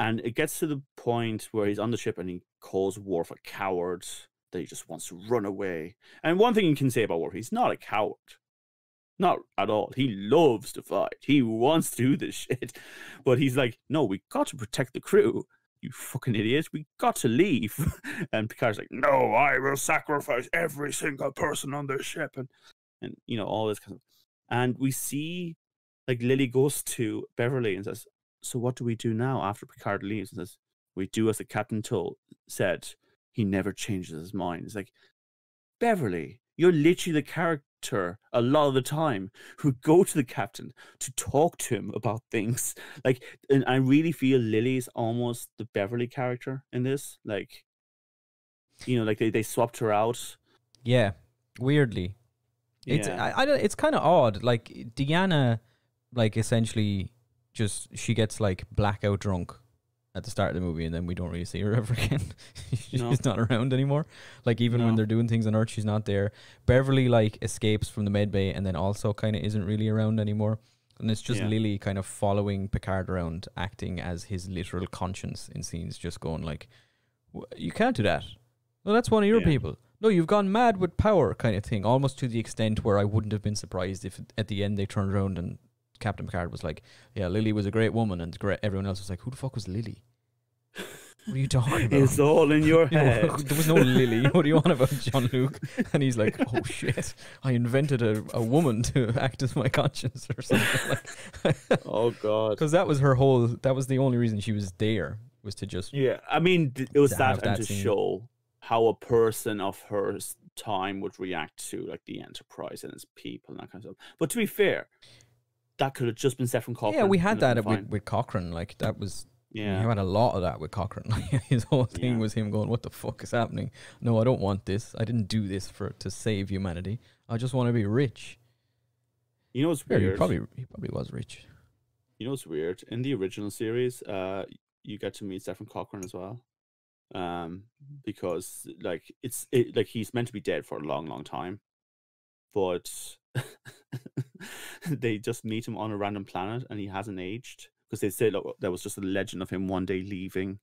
and it gets to the point where he's on the ship and he calls Worf a coward, that he just wants to run away. And one thing you can say about Worf, he's not a coward. Not at all. He loves to fight. He wants to do this shit. But he's like, no, we got to protect the crew. You fucking idiots, We got to leave. And Picard's like, no, I will sacrifice every single person on this ship. And, and you know, all this kind of. And we see, like, Lily goes to Beverly and says, so what do we do now after Picard leaves? And says, we do as the captain told said. He never changes his mind. It's like, Beverly, you're literally the character a lot of the time who go to the captain to talk to him about things. Like, and I really feel Lily's almost the Beverly character in this. Like, you know, like they, they swapped her out. Yeah, weirdly, it's Yeah. I, I don't. It's kind of odd. Like Deanna, like essentially, just she gets like blackout drunk at the start of the movie, and then we don't really see her ever again. she's No. not around anymore. Like even when they're doing things on Earth, she's not there. Beverly like escapes from the med bay, and then also kind of isn't really around anymore. And it's just Yeah. Lily kind of following Picard around, acting as his literal conscience in scenes, just going like, "W- "You can't do that. Well, that's one of your Yeah. people. No, you've gone mad with power, kind of thing. Almost to the extent where I wouldn't have been surprised if at the end they turned around and Captain Picard was like, "Yeah, Lily was a great woman," and great. Everyone else was like, "Who the fuck was Lily? What are you talking about?" It's all in your head. there was no Lily. What do you want about Jean Luc? And he's like, "Oh shit! I invented a, a woman to act as my conscience or something." Like, oh, God. because that was her whole. That was the only reason she was there was to just Yeah, I mean, it was to that and that to scene. show how a person of her time would react to like the Enterprise and its people and that kind of stuff. But to be fair, that could have just been Stephen Cochrane. yeah, we had that with, with Cochrane. Like that was yeah. We had a lot of that with Cochrane. Like, His whole thing Yeah. was him going, "What the fuck is happening? No, I don't want this. I didn't do this for to save humanity. I just want to be rich." You know what's Yeah, weird? he probably he probably was rich. You know it's weird? In the original series, uh, you get to meet Stephen Cochrane as well, um, because like it's it, like he's meant to be dead for a long, long time, but they just meet him on a random planet and he hasn't aged because they say look, there was just a legend of him one day leaving,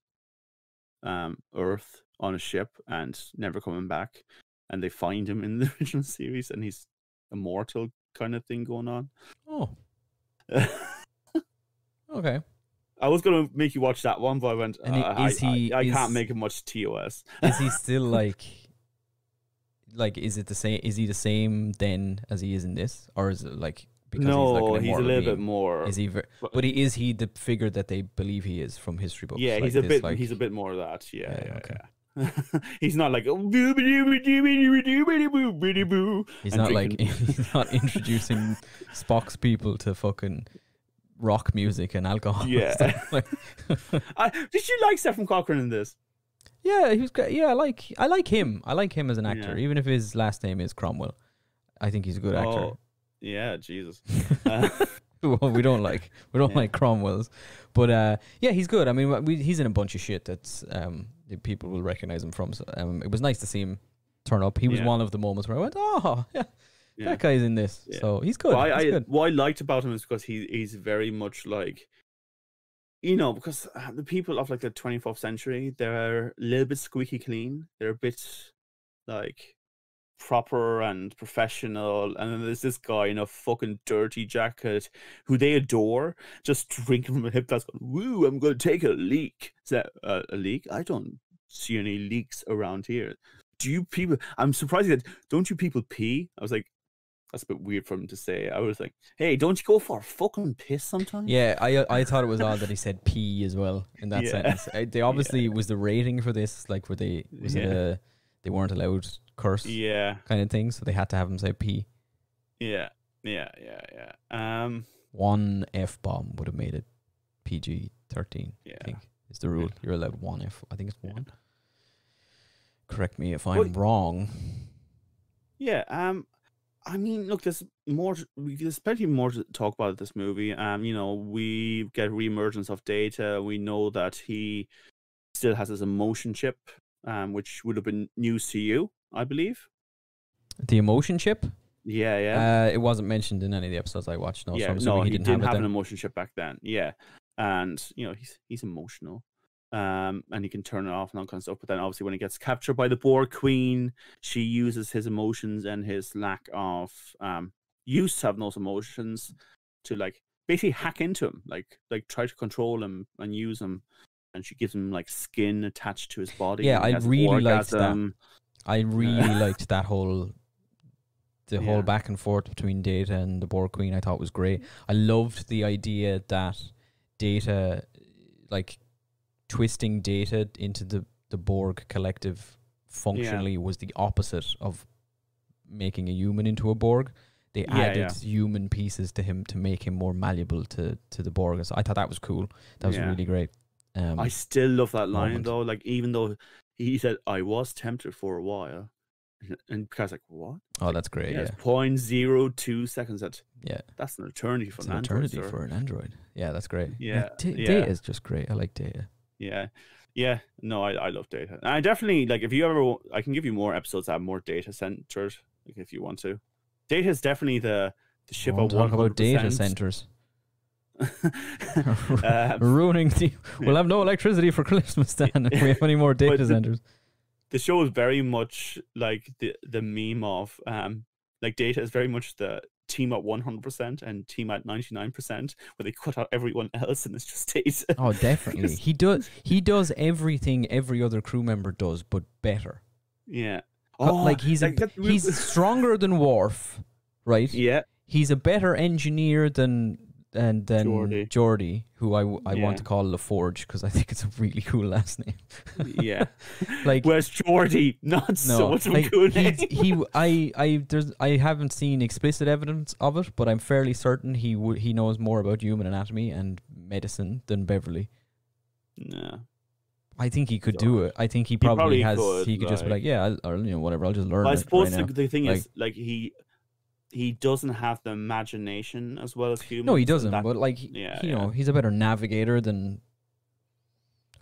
um, Earth on a ship and never coming back, and they find him in the original series and he's immortal kind of thing going on. Oh, okay. I was gonna make you watch that one, but I went. Uh, I, he- I, I can't make him watch TOS. Is he still like, like, is it the same? Is he the same then as he is in this, or is it like because no, he's, like he's, a little bit more. Is he? Ver- but- but he is he the figure that they believe he is from history books? yeah, like he's a this, bit. Like, he's a bit more of that. Yeah, Yeah, yeah, okay. yeah. he's not like oh, He's not like he's not introducing Spock's people to fucking rock music and alcohol. Yeah. Like- did you like Stephen Cochrane in this? yeah, he was great. Yeah, I like I like him. I like him as an actor, Yeah. even if his last name is Cromwell. I think he's a good actor. Oh, yeah, Jesus. Uh, well, we don't like we don't Yeah. like Cromwells, but uh, yeah, he's good. I mean, we, he's in a bunch of shit that's um, that people will recognize him from. So, um, it was nice to see him turn up. He was Yeah. one of the moments where I went, "Oh, yeah, yeah. that guy's in this." Yeah. So he's good. What I, he's I, good. what I liked about him is because he he's very much like, you know, because uh, the people of like the 24th century, they're a little bit squeaky clean. They're a bit like proper and professional. And then there's this guy in a fucking dirty jacket who they adore, just drinking from a hip flask. going, Woo, I'm going to take a leak. Is that uh, a leak? I don't see any leaks around here. Do you people? I'm surprised that don't you people pee? I was like, that's a bit weird for him to say. I was like, hey, don't you go for a fucking piss sometimes? Yeah, I I thought it was odd that he said pee as well in that Yeah. sentence. Uh, They obviously was the rating for this like were they was it a they weren't allowed curse Yeah, kind of thing, so they had to have him say pee. yeah, yeah, yeah, yeah. Um, One F bomb would have made it PG thirteen. yeah. I think is the rule. You're allowed one F. I think it's Yeah. one. Correct me if I'm Well, wrong. Yeah, um, I mean, look, there's more. There's plenty more to talk about this movie. Um, you know, we get reemergence of Data. We know that he still has his emotion chip, um, which would have been news to you, I believe. The emotion chip. Yeah, yeah, Uh, it wasn't mentioned in any of the episodes I watched. No, so yeah. I'm no, he he didn't, didn't have, have, an emotion chip back then. Yeah, and you know, he's he's emotional. Um, and he can turn it off and all kind of stuff. But then, obviously, when he gets captured by the Borg Queen, she uses his emotions and his lack of um use have those emotions to like basically hack into him, like like try to control him and use him. And she gives him like skin attached to his body. Yeah, I really liked that. I really liked that whole the Yeah. whole back and forth between Data and the Borg Queen. I thought was great. I loved the idea that Data, like twisting Data into the the Borg collective, functionally was the opposite of making a human into a Borg. They Yeah, added yeah. human pieces to him to make him more malleable to to the Borg. So I thought that was cool. That was Yeah. really great. Um, I still love that line moment. though. Like even though he said I was tempted for a while, and Picard's like, "What? oh, that's great. Yeah, Yeah, point zero two seconds. That yeah. that's an eternity for It's an, an android, eternity sir. for an android. Yeah, that's great. Yeah, yeah. Data is just great. I like Data. Yeah, yeah. No, I, I love data. And I definitely like if you ever, I can give you more episodes that are more data centered, like if you want to. Data is definitely the the ship Won't of talk about data centers. Um, Ruining the. We'll have no electricity for Christmas then if we have any more data the- centers. the show is very much like the the meme of um like data is very much the team at 100% and team at 99% where they cut out everyone else and it's just Oh, definitely. He does. He does everything every other crew member does, but better. yeah oh like he's a, like that re- he's stronger than Worf, right? yeah He's a better engineer than and then Geordi. Geordi, who I, w- I Yeah. want to call LaForge because I think it's a really cool last name. yeah. Like where's Geordi, not so no, a like, good he, name. he, I, I, there's, I haven't seen explicit evidence of it, but I'm fairly certain he would, he knows more about human anatomy and medicine than Beverly. No. I think he could do it. I think he He probably, probably has. could, he could just be like- like, yeah, I'll, or you know, whatever. I'll just learn. I suppose right the, the thing Like- is, like he he doesn't have the imagination as well as humans. No, he doesn't. that- but like, yeah, you yeah. know, he's a better navigator than.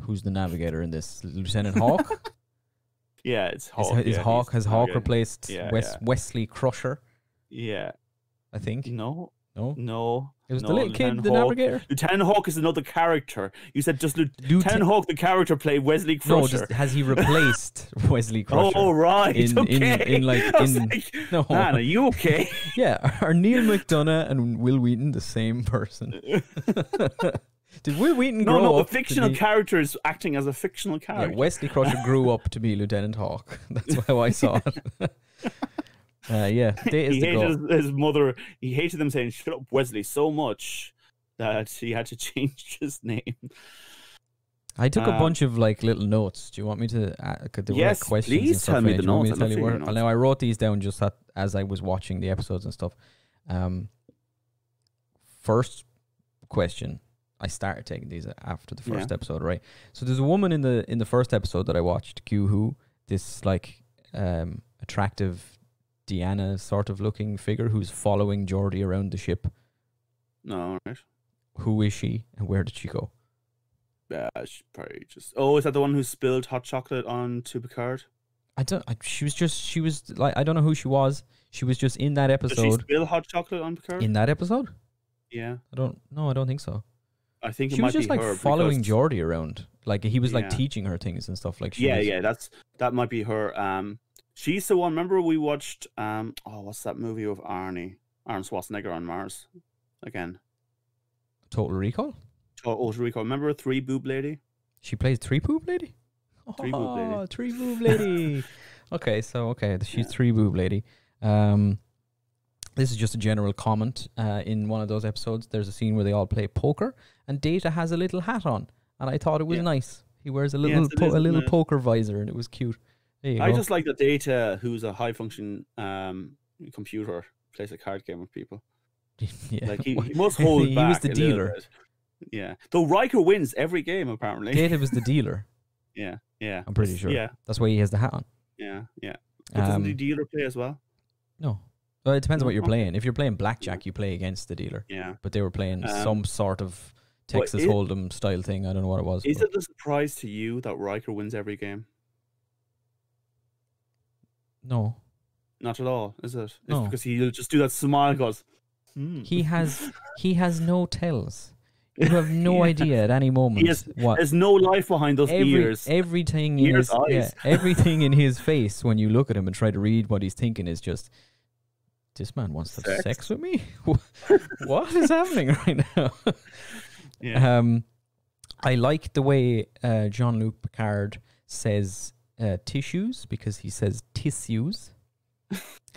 Who's the navigator in this? Lieutenant Hawk. yeah, it's Hawk. is yeah, Hawk has Hawk replaced Wes. Wesley Crusher? Yeah, I think. no, No, no. it was no, the little kid, Lieutenant the Hawk. navigator. Lieutenant Hawk is another character. You said just Lieu- Lieutenant- Lieutenant Hawk, the character, played Wesley No, Crusher. just, has he replaced Wesley Crusher? Oh right, In- in- okay. in, like, in- like, no, man, are you okay? yeah, are Neal McDonough and Wil Wheaton the same person? Did Wil Wheaton no, grow no, a up? to fictional be- character is acting as a fictional Yeah, character. Wesley Crusher grew up to be Lieutenant Hawk. That's how I saw it. Uh, yeah, days he to go. hated his, his mother. He hated them saying "shut up, Wesley" so much that he had to change his name. I took a um, bunch of like little notes. Do you want me to? Uh, could there were, like, Yes, questions and please stuff tell me in it. the Do you want notes. I'd tell love you to hear where? your Now I wrote these down just at, as I was watching the episodes and stuff. Um, first question. I started taking these after the first Yeah. episode, right? So there's a woman in the in the first episode that I watched, Q Who, this like um attractive Deanna sort of looking figure who's following Geordi around the ship. No, right? Who is she and where did she go? Uh, she probably just. Oh, is that the one who spilled hot chocolate onto Picard? I don't. I, she was just. She was like. I don't know who she was. She was just in that episode. Did she spill hot chocolate on Picard? In that episode, yeah, I don't. No, I don't think so. I think She might was just be like following because- Geordi around. Like he was like teaching her things and stuff. Like she Yeah, was, yeah, that's that might be her. Um, she's the one. Remember we watched. Um, oh, what's that movie of Arnie? Arnold Schwarzenegger on Mars. Again, Total Recall. oh, oh Rico. Remember Three Boob Lady? She plays three boob lady. Three boob lady. Oh, Three boob lady. okay, so okay, she's Yeah. three boob lady. Um, this is just a general comment. Uh, in one of those episodes, there's a scene where they all play poker, and Data has a little hat on, and I thought it was Yeah. nice. He wears a little it po- a little it? poker visor, and it was cute. I go. just like the data. Who's a high function um computer plays a card game with people. yeah. Like he, he must hold he back. was the dealer. Yeah, though Riker wins every game apparently. Data was the dealer. yeah, yeah. I'm pretty sure. Yeah, That's why he has the hat on. yeah, yeah. But doesn't the Um, dealer play as well? no. Well, it depends on what you're playing. If you're playing blackjack, you play against the dealer. Yeah. But they were playing Um, some sort of Texas it- Hold'em style thing. I don't know what it was. Is but- it a surprise to you that Riker wins every game? No. Not at all, is it? It's No. because he'll just do that smile and goes, hmm. He has he has no tells. You have no Yeah. idea at any moment has- what There's no life behind those every, ears. everything in Ears, his yeah, eyes. everything in his face when you look at him and try to read what he's thinking is just this man wants to have Sex. sex with me. what is happening right now? yeah. Um, I like the way uh, Jean Luc Picard says uh, tissues because he says tissues.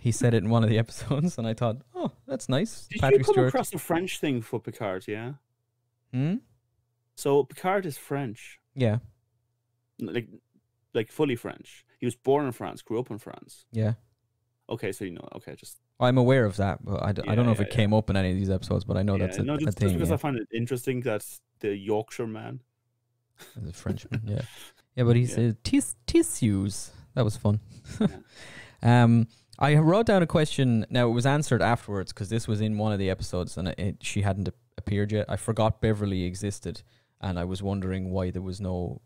he said it in one of the episodes, and I thought, oh, that's nice. Did Patrick you come Stewart. across a French thing for Picard? Yeah. Hmm? So Picard is French, Yeah, like, like fully French. He was born in France, grew up in France. yeah. Okay, so you know. Okay, just I'm aware of that, but I, d- I Yeah, don't know if it yeah. came up in any of these episodes, but I know yeah, that's a, no, a just, just thing. because yeah. I find it interesting that the Yorkshire man. A Frenchman, yeah. Yeah, but he Yeah. said tis- tissues. That was fun. Yeah. um, I wrote down a question. Now it was answered afterwards because this was in one of the episodes, and it, it, she hadn't appeared yet. I forgot Beverly existed, and I was wondering why there was no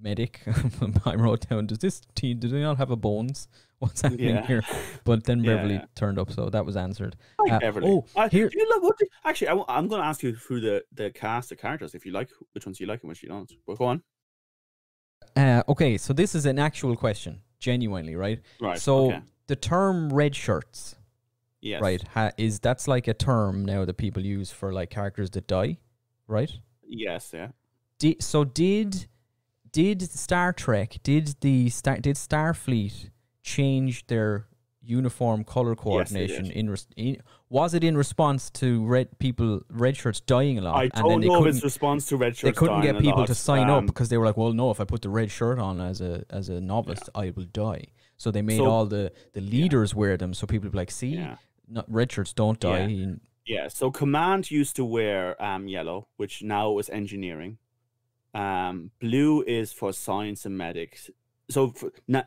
medic. I wrote down, "Does this team do they not have a bones? What's happening Yeah. here?" But then Beverly yeah. turned up, so that was answered. I like Uh, Beverly. oh, here- do you love what? do- actually, I, am going to ask you through the the cast of characters if you like which ones you like and which you don't. But go on. Uh, okay, so this is an actual question, genuinely, right? Right. so okay. the term red shirts. yes. right ha- is that's like a term now that people use for like characters that die right Yes. Yeah. Di- so did did star trek did the star did starfleet change their uniform color coordination did. in, in was it in response to red people red shirts dying a lot I and then don't know if it's response to red shirts. they couldn't get people lot. to sign Um, up because they were like well no if I put the red shirt on as a as a novice I will die so they made So- all the the leaders wear them so people would be like see Yeah. not, red shirts don't die Yeah. Yeah, so command used to wear um yellow, which now is engineering. Um, blue is for science and medics. So for, na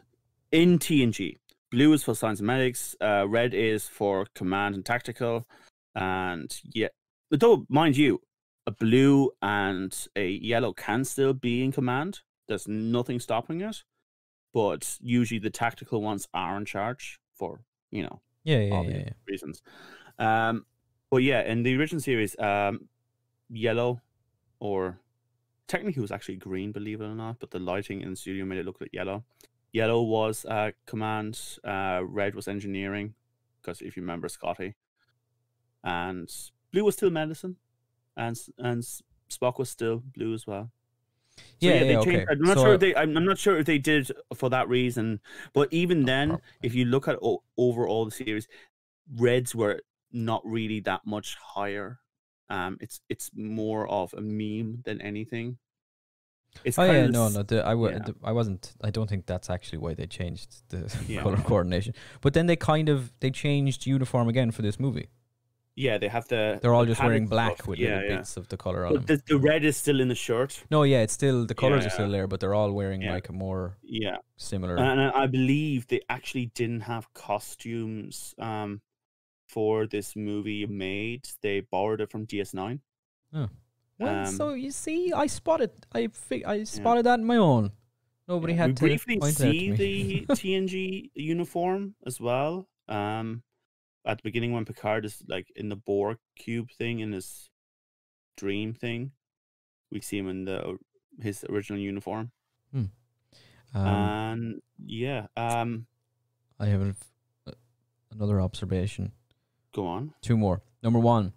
in TNG, blue is for science and medics. Uh, red is for command and tactical, and yeah, but though mind you, a blue and a yellow can still be in command. There's nothing stopping it, but usually the tactical ones are in charge for you know yeah yeah yeah, yeah. reasons. Um, but yeah, in the original series, um, yellow or technically it was actually green, believe it or not, but the lighting in the studio made it look like yellow. Yellow was uh, command, uh, red was engineering, because if you remember Scotty, and blue was still medicine, and and Spock was still blue as well. So, Yeah, they yeah, changed- okay. I'm not So, sure. If they, I'm, I'm not sure if they did for that reason. But even then, if you look at o- overall the series, reds were not really that much higher. Um, it's it's more of a meme than anything. It's Oh yeah, no, no. The, I, w- yeah. the, I wasn't. I don't think that's actually why they changed the Yeah. color coordination. But then they kind of they changed uniform again for this movie. Yeah, they have the. They're all the just wearing black stuff. with yeah, little bits of the color on them. The, the red is still in the shirt. No, yeah, it's still the colors are still there, but they're all wearing like a more Yeah, similar. and I I believe they actually didn't have costumes um for this movie made. They borrowed it from DS9. Well, um, so you see, I spotted. I fi- I spotted that in my own. Nobody Yeah, had we to briefly point it out to see the TNG uniform as well. Um, at the beginning when Picard is like in the Borg cube thing in his dream thing, we see him in the his original uniform. um, and yeah, um, I have uh, another observation. go on. Two more. Number one,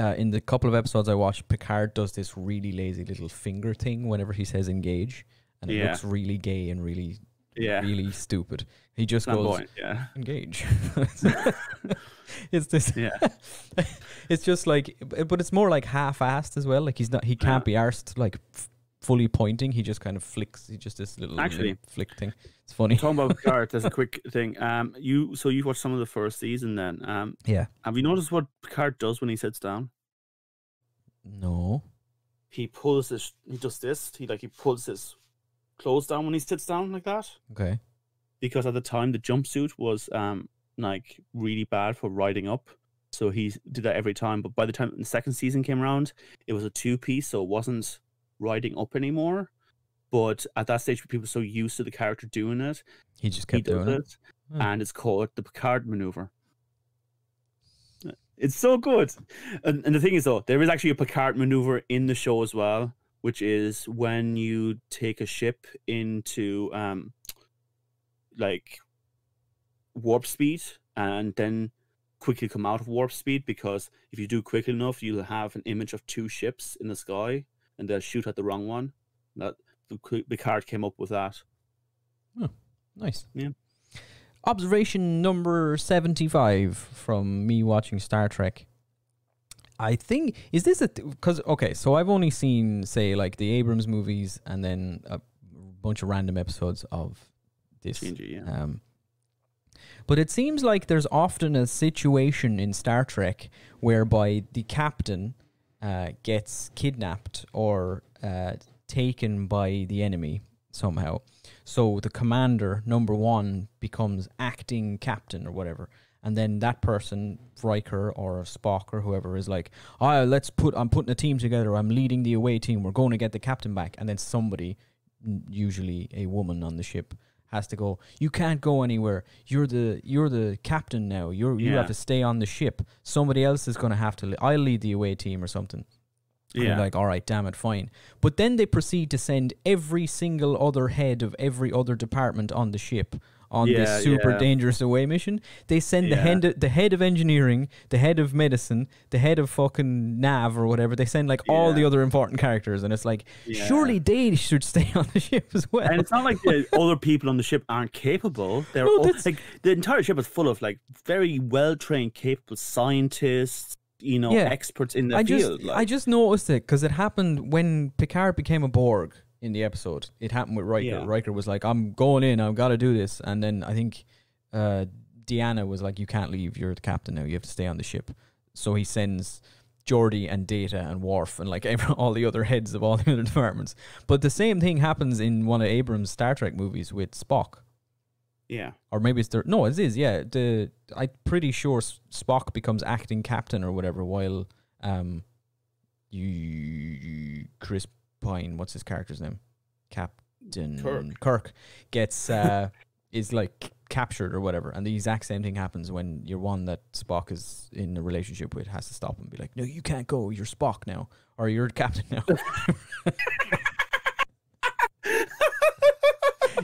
uh, in the couple of episodes I watched, Picard does this really lazy little finger thing whenever he says engage, and it looks really gay and really, Yeah, really stupid. He just goes. Yeah, engage. it's this. yeah, it's just like, but it's more like half-assed as well. Like he's not, he can't be arsed like f- fully pointing. He just kind of flicks. He just this little, little flick thing. It's funny. Talking about Picard, there's a quick thing. Um, you so you've watched some of the first season. Then, um, Yeah. have you noticed what Picard does when he sits down? No. He pulls his. He does this. He like he pulls his clothes down when he sits down like that. Okay. because at the time the jumpsuit was um like really bad for riding up. So he did that every time. But by the time the second season came around, it was a two piece, so it wasn't riding up anymore. But at that stage, people were so used to the character doing it, He just he kept does doing it. it, Hmm. and it's called the Picard maneuver. It's so good. And, and the thing is, though, there is actually a Picard maneuver in the show as well, which is when you take a ship into um, like warp speed and then quickly come out of warp speed because if you do quick enough, you'll have an image of two ships in the sky and they'll shoot at the wrong one. That the, the card came up with that. Nice. Yeah. Observation number 75 from me watching Star Trek. I think, is this a, because, okay, so I've only seen, say, like the Abrams movies and then a bunch of random episodes of this. Yeah. Um, but it seems like there's often a situation in Star Trek whereby the captain uh, gets kidnapped or uh, taken by the enemy somehow. So the commander, number one, becomes acting captain or whatever. And then that person, Riker or Spock or whoever, is like, "Oh, let's put. I'm putting a team together. I'm leading the away team. We're going to get the captain back." And then somebody, usually a woman on the ship, has to go. You can't go anywhere. You're the you're the captain now. You're you Yeah. have to stay on the ship. Somebody else is going to have to. Le- I'll lead the away team or something. And you're Yeah. like, all right, damn it, fine. But then they proceed to send every single other head of every other department on the ship on Yeah, this super yeah. dangerous away mission. They send the Yeah. head the head of engineering, the head of medicine, the head of fucking nav or whatever. They send like all the other important characters, and it's like surely they should stay on the ship as well. And it's not like the other people on the ship aren't capable. They're No, all, like the entire ship is full of like very well trained, capable scientists. You know, Yeah. experts in the I field. just like, I just noticed it because it happened when Picard became a Borg in the episode. It happened with Riker. Yeah. Riker was like, "I'm going in. I've got to do this," and then I think uh, Deanna was like, "You can't leave. You're the captain now. You have to stay on the ship." So he sends Geordi and Data and Worf and like every, all the other heads of all the other departments. But the same thing happens in one of Abrams' Star Trek movies with Spock. yeah, Or maybe it's the no, it is yeah. The I'm pretty sure Spock becomes acting captain or whatever while um you Chris Pine, what's his character's name? Captain Kirk. Kirk gets uh is like captured or whatever, and the exact same thing happens when you're one that Spock is in a relationship with has to stop and be like, no, you can't go. You're Spock now, or you're captain now.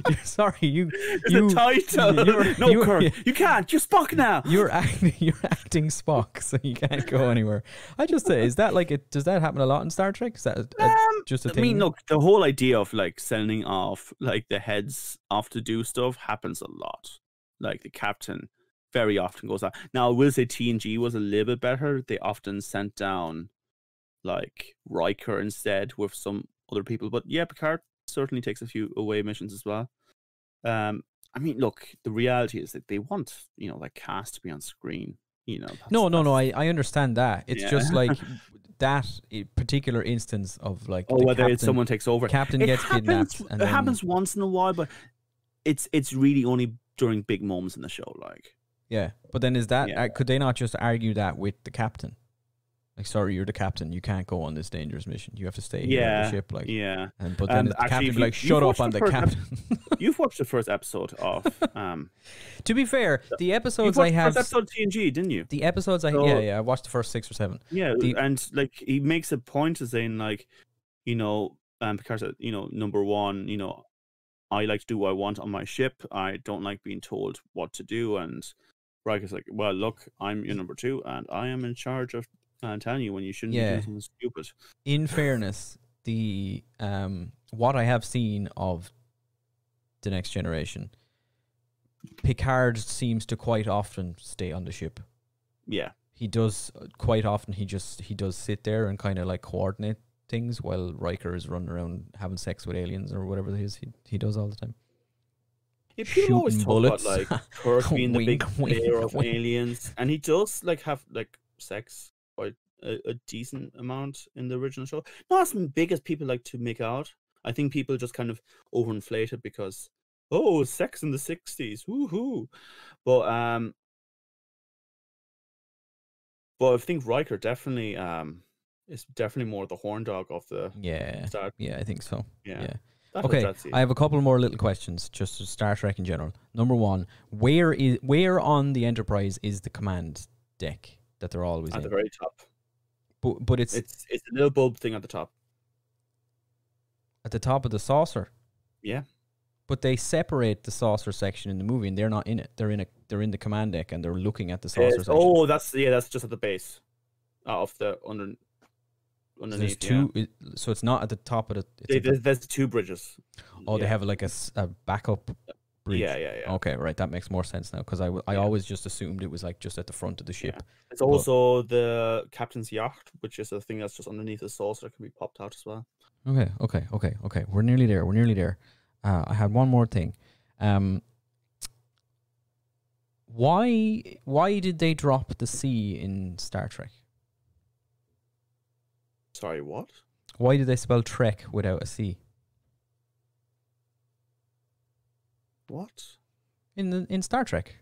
You're sorry, you it's you a title. you're- no, you're- Kirk, you can't. You're Spock now. You're acting. You're acting Spock, so you can't go anywhere. I just say, is that like it? Does that happen a lot in Star Trek? Is that a, Um, just a thing? I mean, look, the whole idea of like sending off like the heads off to do stuff happens a lot. Like the captain very often goes out. Now, I will say TNG was a little bit better. They often sent down like Riker instead with some other people. But yeah, Picard certainly takes a few away missions as well. Um, I mean, look, the reality is that they want you know that cast to be on screen. You know, no, no, no. I, I understand that. It's Yeah. just like that particular instance of like Oh, whether captain, it's someone takes over. captain it gets happens, kidnapped. And it then, happens once in a while, but it's it's really only during big moments in the show. Like, Yeah, but then is that Yeah. uh, could they not just argue that with the captain? Like, sorry, you're the captain. You can't go on this dangerous mission. You have to stay here on the ship. Like, yeah. and but then And the actually, captain be you- like, "Shut up, I'm the the captain." You've watched the first episode of um. to be fair, the episodes I have, first episode TNG, didn't you? the episodes I So- yeah yeah I watched the first six or seven. Yeah, The- and like he makes a point of saying like, you know, um, Picard said, you know, number one, you know, I like to do what I want on my ship. I don't like being told what to do. And Riker's like, well, look, I'm your number two, and I am in charge of uh, telling you when you shouldn't be doing something stupid. in fairness, the um what I have seen of the next generation, Picard seems to quite often stay on the ship. Yeah, He does uh, quite often. He just he does sit there and kind of like coordinate things while Riker is running around having sex with aliens or whatever it is he he does all the time. Yeah, people always Shooting talk bullets. about like Kirk being the big Wink, wink, player of wink. aliens, and he does like have like sex a, a decent amount in the original show. Not as big as people like to make out. I think people just kind of overinflate it because oh, sex in the sixties, woohoo! But um, but I think Riker definitely um is definitely more the horn dog of the Yeah, start. yeah, I think so. Yeah. yeah. Okay. I have a couple more little questions just to Star Trek in general. Number one, where is where on the Enterprise is the command deck that they're always at in? the very top. But but it's, It's it's a little bulb thing at the top. at the top of the saucer. Yeah. But they separate the saucer section in the movie, and they're not in it. They're in a they're in the command deck, and they're looking at the saucer It's- oh, that's yeah, that's just at the base of the under So underneath. there's two. it- so it's not at the top of the. It's Yeah. at the- there's two bridges. oh, they have like a, a backup Yeah, yeah, yeah. Okay, right. That makes more sense now because I, w- I Yeah. always just assumed it was like just at the front of the ship. It's also the captain's yacht, which is a thing that's just underneath the saucer that can be popped out as well. Okay, okay, okay, okay. We're nearly there. We're nearly there. Uh, I had one more thing. Um, why why did they drop the C in Star Trek? Sorry, what? Why did they spell Trek without a C What? in the in Star Trek?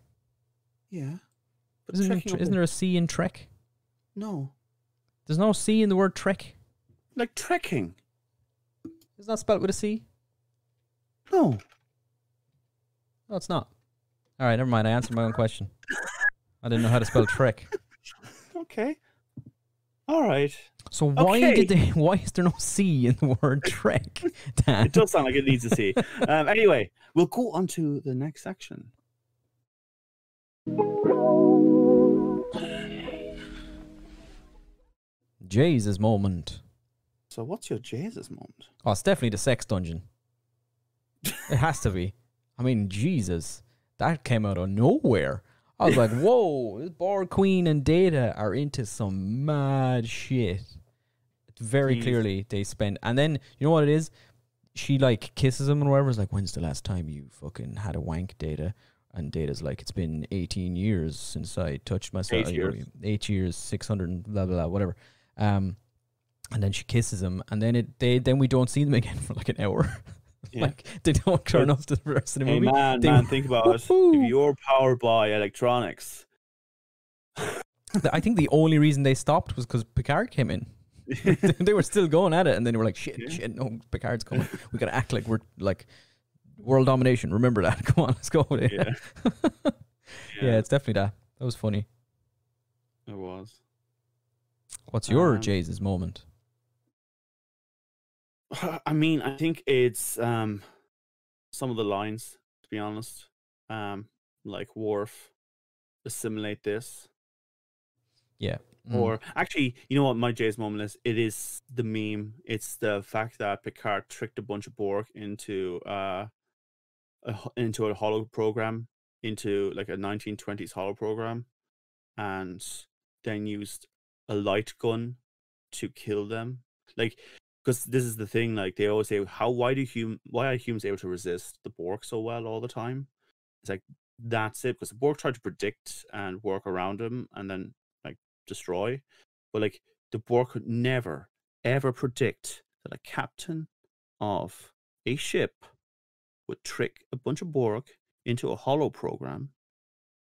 Yeah. But Isn't, there, isn't a- there a C in Trek? no There's no C in the word Trek. like trekking? Is that spelled with a C? No. No, it's not. All right, never mind. I answered my own question. I didn't know how to spell Trek. Okay. All right. So why Okay. did they? Why is there no C in the word Trek? Dan? It does sound like it needs a C. Um, anyway, we'll go on to the next section Jesus moment. So, what's your Jesus moment? Oh, it's definitely the sex dungeon. it has to be. I mean, Jesus, that came out of nowhere. I was like, whoa, this Borg Queen and Data are into some mad shit. Very Jeez. clearly, they spend. And then, you know what it is? She like kisses him and whatever. It's like, when's the last time you fucking had a wank, Data? And Data's like, it's been 18 years since I touched myself. Eight years. Eight years, 600, and blah, blah, blah, whatever. Um, and then she kisses him, and then it they then we don't see them again for like an hour. Yeah. like they don't turn to the rest of the Hey movie. man, They- man, think about it. If you're powered by electronics, I think the only reason they stopped was because Picard came in. they were still going at it, and then they were like, "Shit, Yeah. shit, no, Picard's coming. We gotta act like we're like world domination. Remember that? Come on, let's go." Yeah, yeah, yeah. it's definitely that. That was funny. it was. What's your Um, Jesus moment? I mean, I think it's um some of the lines, to be honest. Um, like Worf, assimilate this. Yeah, Mm. Or actually, you know what my Jay's moment is? It is the meme. It's the fact that Picard tricked a bunch of Borg into uh a, into a holo program, into like a 1920s holo program, and then used a light gun to kill them. Like, because this is the thing. Like they always say, how why do hum why are humans able to resist the Borg so well all the time? It's like that's it because the Borg tried to predict and work around them, and then like destroy. But like the Borg could never ever predict that a captain of a ship would trick a bunch of Borg into a holo program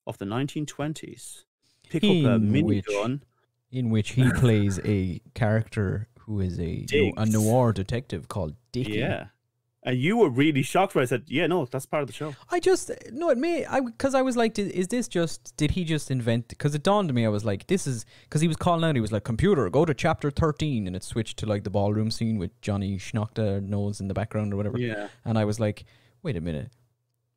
of the 1920s, pick up a In minigun. in which he plays a character who is a a noir detective called Dickie. Yeah. And you were really shocked when I said, yeah, no, that's part of the show. I just no, it may I because I was like, is this just did he just invent? Because it dawned on me, I was like, this is because he was calling out, he was like, computer, go to chapter thirteen, and it switched to like the ballroom scene with Johnny Schnockta nose in the background or whatever. Yeah. And I was like, wait a minute,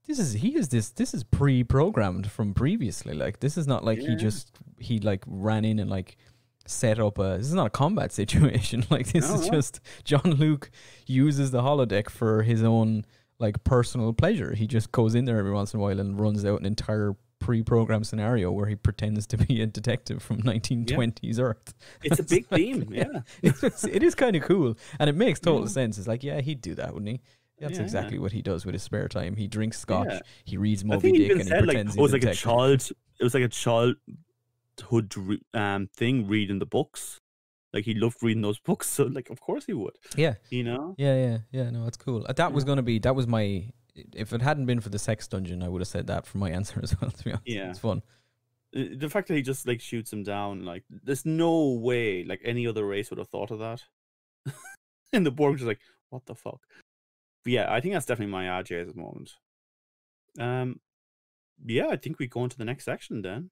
this is he is this this is pre-programmed from previously. Like this is not like he just he like ran in and like set up a this is not a combat situation like this No, is no. just Jean Luc uses the holodeck for his own like personal pleasure he just goes in there every once in a while and runs out an entire pre-programmed scenario where he pretends to be a detective from 1920s earth It's a big like, theme. yeah. Yeah. it's, it is kind of cool and it makes total Yeah. sense it's like yeah he'd do that wouldn't he that's Yeah. exactly what he does with his spare time he drinks scotch Yeah. he reads I moby dick and he said like pretends it was he's like a child. It was like a childhood re- um thing reading the books. Like he loved reading those books, so like of course he would. yeah You know. Yeah, yeah, yeah. No, that's cool. That was gonna be that was my. If it hadn't been for the sex dungeon, I would have said that for my answer as well. To be honest, Yeah. it's fun. The fact that he just like shoots him down, like there's no way like any other race would have thought of that. and the Borg just like, what the fuck? But yeah, I think that's definitely my RJ at the moment. Um, yeah, I think we go into the next section then.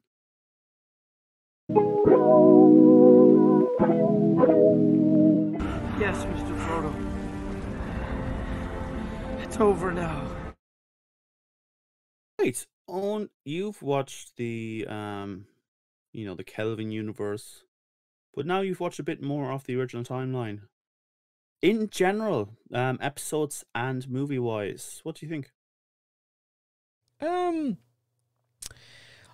Yes, Mr. Frodo. It's over now. Right, on you've watched the um, you know, the Kelvin universe, but now you've watched a bit more of the original timeline. In general, um, episodes and movie wise, what do you think? Um,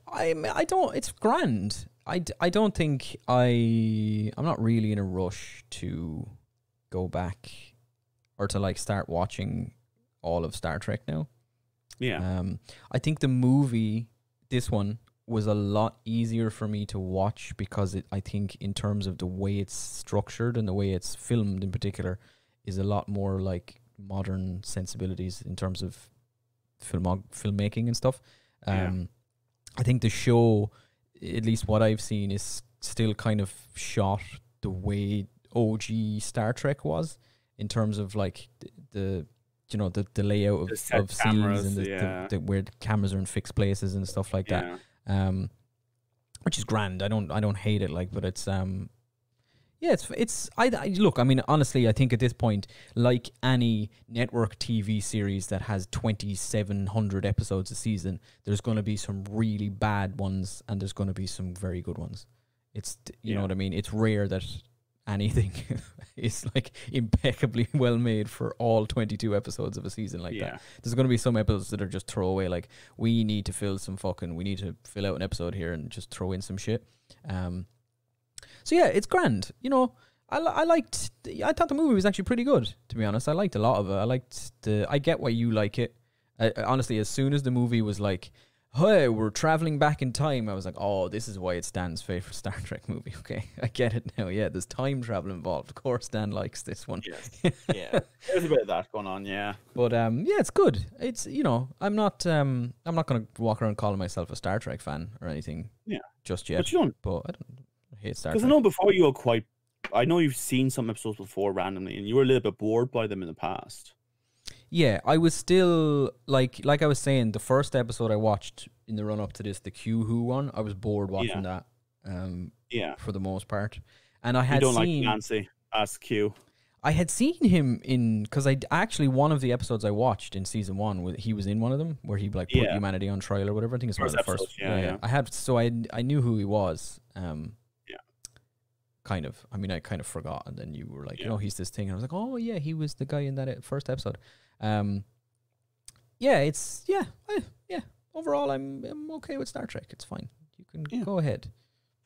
I I don't. It's grand. I, d- I don't think I I'm not really in a rush to go back or to like start watching all of Star Trek now. Yeah, Um, I think the movie, this one, was a lot easier for me to watch because it, I think, in terms of the way it's structured and the way it's filmed in particular, is a lot more like modern sensibilities in terms of film filmmaking and stuff. Yeah. Um, I think the show, at least what I've seen, is still kind of shot the way OG Star Trek was in terms of like the, the you know the, the layout of, The of scenes and the, yeah. the, the where the cameras are in fixed places and stuff like that. Um which is grand. I don't i don't hate it like but it's um Yeah, it's it's I, I look. I mean, honestly, I think at this point, like any network TV series that has twenty seven hundred episodes a season, there's going to be some really bad ones, and there's going to be some very good ones. It's you know what I mean. It's rare that anything is like impeccably well made for all twenty two episodes of a season like that. There's going to be some episodes that are just throwaway. Like we need to fill some fucking. We need to fill out an episode here and just throw in some shit. Um. So yeah, it's grand. You know, I I liked. I thought the movie was actually pretty good. To be honest, I liked a lot of it. I liked the. I get why you like it. I, honestly, as soon as the movie was like, "Hey, we're traveling back in time," I was like, "Oh, this is why it's Dan's favorite Star Trek movie." Okay, I get it now. Yeah, there's time travel involved. Of course, Dan likes this one. Yes. yeah. There's a bit of that going on. Yeah. But um, yeah, it's good. It's you know, I'm not um, I'm not gonna walk around calling myself a Star Trek fan or anything. Yeah. Just yet. But you don't But I don't hate Star because I know before you were quite. I know you've seen some episodes before randomly, and you were a little bit bored by them in the past. Yeah, I was still like like I was saying, the first episode I watched in the run up to this, the Q Who one, I was bored watching that. Um, Yeah. for the most part, and I You had don't seen de Lancie as Q. I had seen him in because I actually one of the episodes I watched in season one, he was in one of them where he like put Yeah. humanity on trial or whatever. I think it's one of the First first. episode, yeah, yeah. I had so I I knew who he was. Um, Yeah. Kind of. I mean, I kind of forgot, and then you were like, Yeah. "Oh, he's this thing," and I was like, "Oh yeah, he was the guy in that uh, first episode." Um, yeah, it's yeah, I, yeah. Overall, I'm I'm okay with Star Trek. It's fine. You can Yeah. go ahead.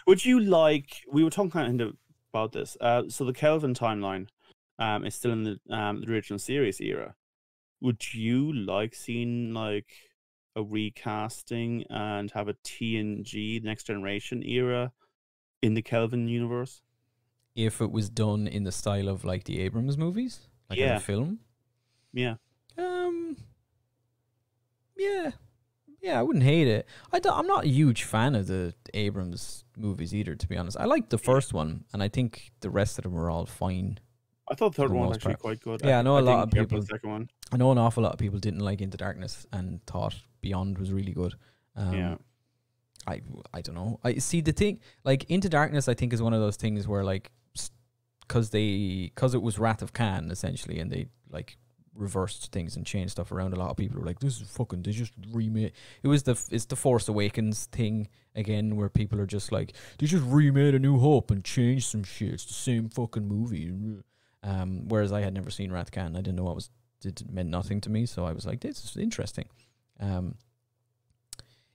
Would you like? We were talking kind of about this. Uh, so the Kelvin timeline um, is still in the um, the original series era. Would you like seeing like a recasting and have a TNG Next Generation era in the Kelvin universe? If it was done in the style of like the Abrams movies, like in Yeah. a film, Yeah, Um. Yeah, yeah, I wouldn't hate it. I don't, I'm not a huge fan of the Abrams movies either, to be honest. I liked the first one, and I think the rest of them were all fine. I thought the third the one was actually part. quite good. Yeah, I know a lot of people- The second one. I know an awful lot of people didn't like Into Darkness and thought Beyond was really good. Um, yeah, I I don't know. I see the thing like Into Darkness. I think is one of those things where like because they because it was Wrath of Khan essentially, and they like reversed things and changed stuff around. A lot of people were like, "This is fucking." They just remade. It was the it's the Force Awakens thing again, where people are just like, "They just remade A New Hope and changed some shit. It's the same fucking movie." Um, whereas I had never seen Wrath of Khan. I didn't know what was it meant nothing to me, so I was like, "This is interesting." Um,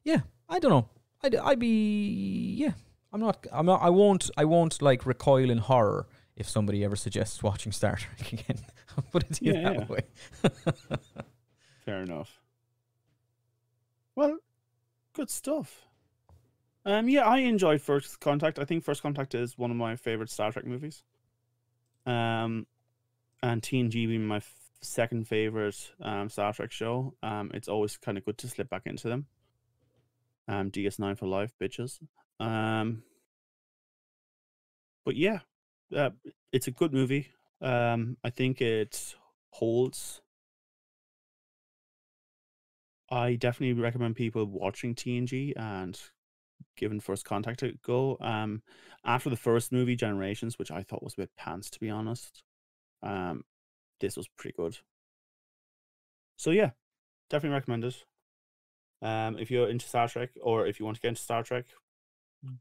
yeah, I don't know. I'd I'd be yeah. I'm not. I'm not. I won't. I won't like recoil in horror if somebody ever suggests watching Star Trek again. I'll put it to you Yeah, that yeah. way. fair enough. Well, good stuff. Um, yeah, I enjoyed First Contact. I think First Contact is one of my favorite Star Trek movies. Um, and TNG being my f- second favorite um Star Trek show. Um, it's always kind of good to slip back into them. Um, DS9 for life, bitches. Um, but yeah, uh, it's a good movie. Um, I think it holds. I definitely recommend people watching TNG and giving First Contact a go. Um, after the first movie, Generations, which I thought was a bit pants to be honest, um, this was pretty good. So yeah, definitely recommend it. Um, if you're into Star Trek or if you want to get into Star Trek,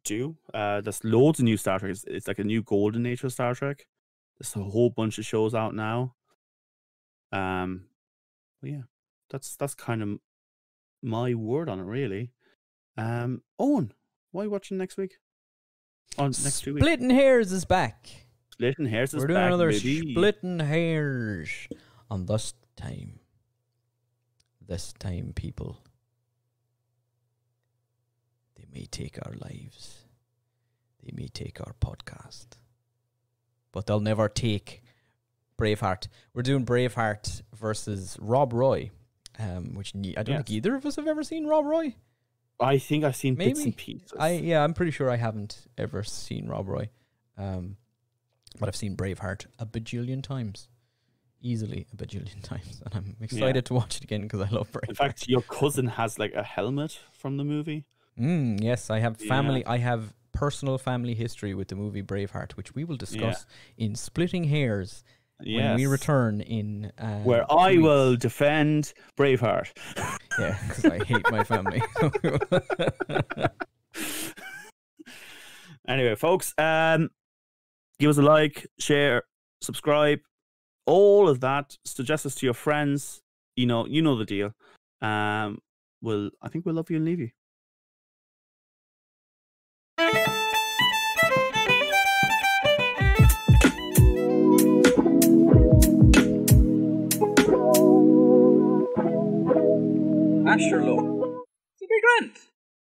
do. Uh, there's loads of new Star Trek. It's, it's like a new golden age of Star Trek. There's a whole bunch of shows out now. Um, yeah, that's that's kind of my word on it, really. Um, Eoin, what are you watching next week? On next two weeks, Splitting hairs is back. Splitting hairs is We're doing back, another baby. splitting hairs, and this time, this time, people, may take our lives, they may take our podcast, but they'll never take Braveheart. We're doing Braveheart versus Rob Roy, um, which I don't think either of us have ever seen Rob Roy. I think I've seen bits Maybe. and pieces. I yeah, I'm pretty sure I haven't ever seen Rob Roy, um, but I've seen Braveheart a bajillion times, easily a bajillion times, and I'm excited to watch it again because I love Braveheart. In fact, your cousin has like a helmet from the movie. Mm, yes, I have Yeah. family. I have personal family history with the movie Braveheart, which we will discuss in Splitting Hairs when we return in. Uh, Where I weeks. will defend Braveheart. Yeah, because I hate my family. anyway, folks, um, give us a like, share, subscribe, all of that. Suggest us to your friends. You know, you know the deal. Um, we'll, I think we'll love you and leave you. Asherlow. It'll be grand.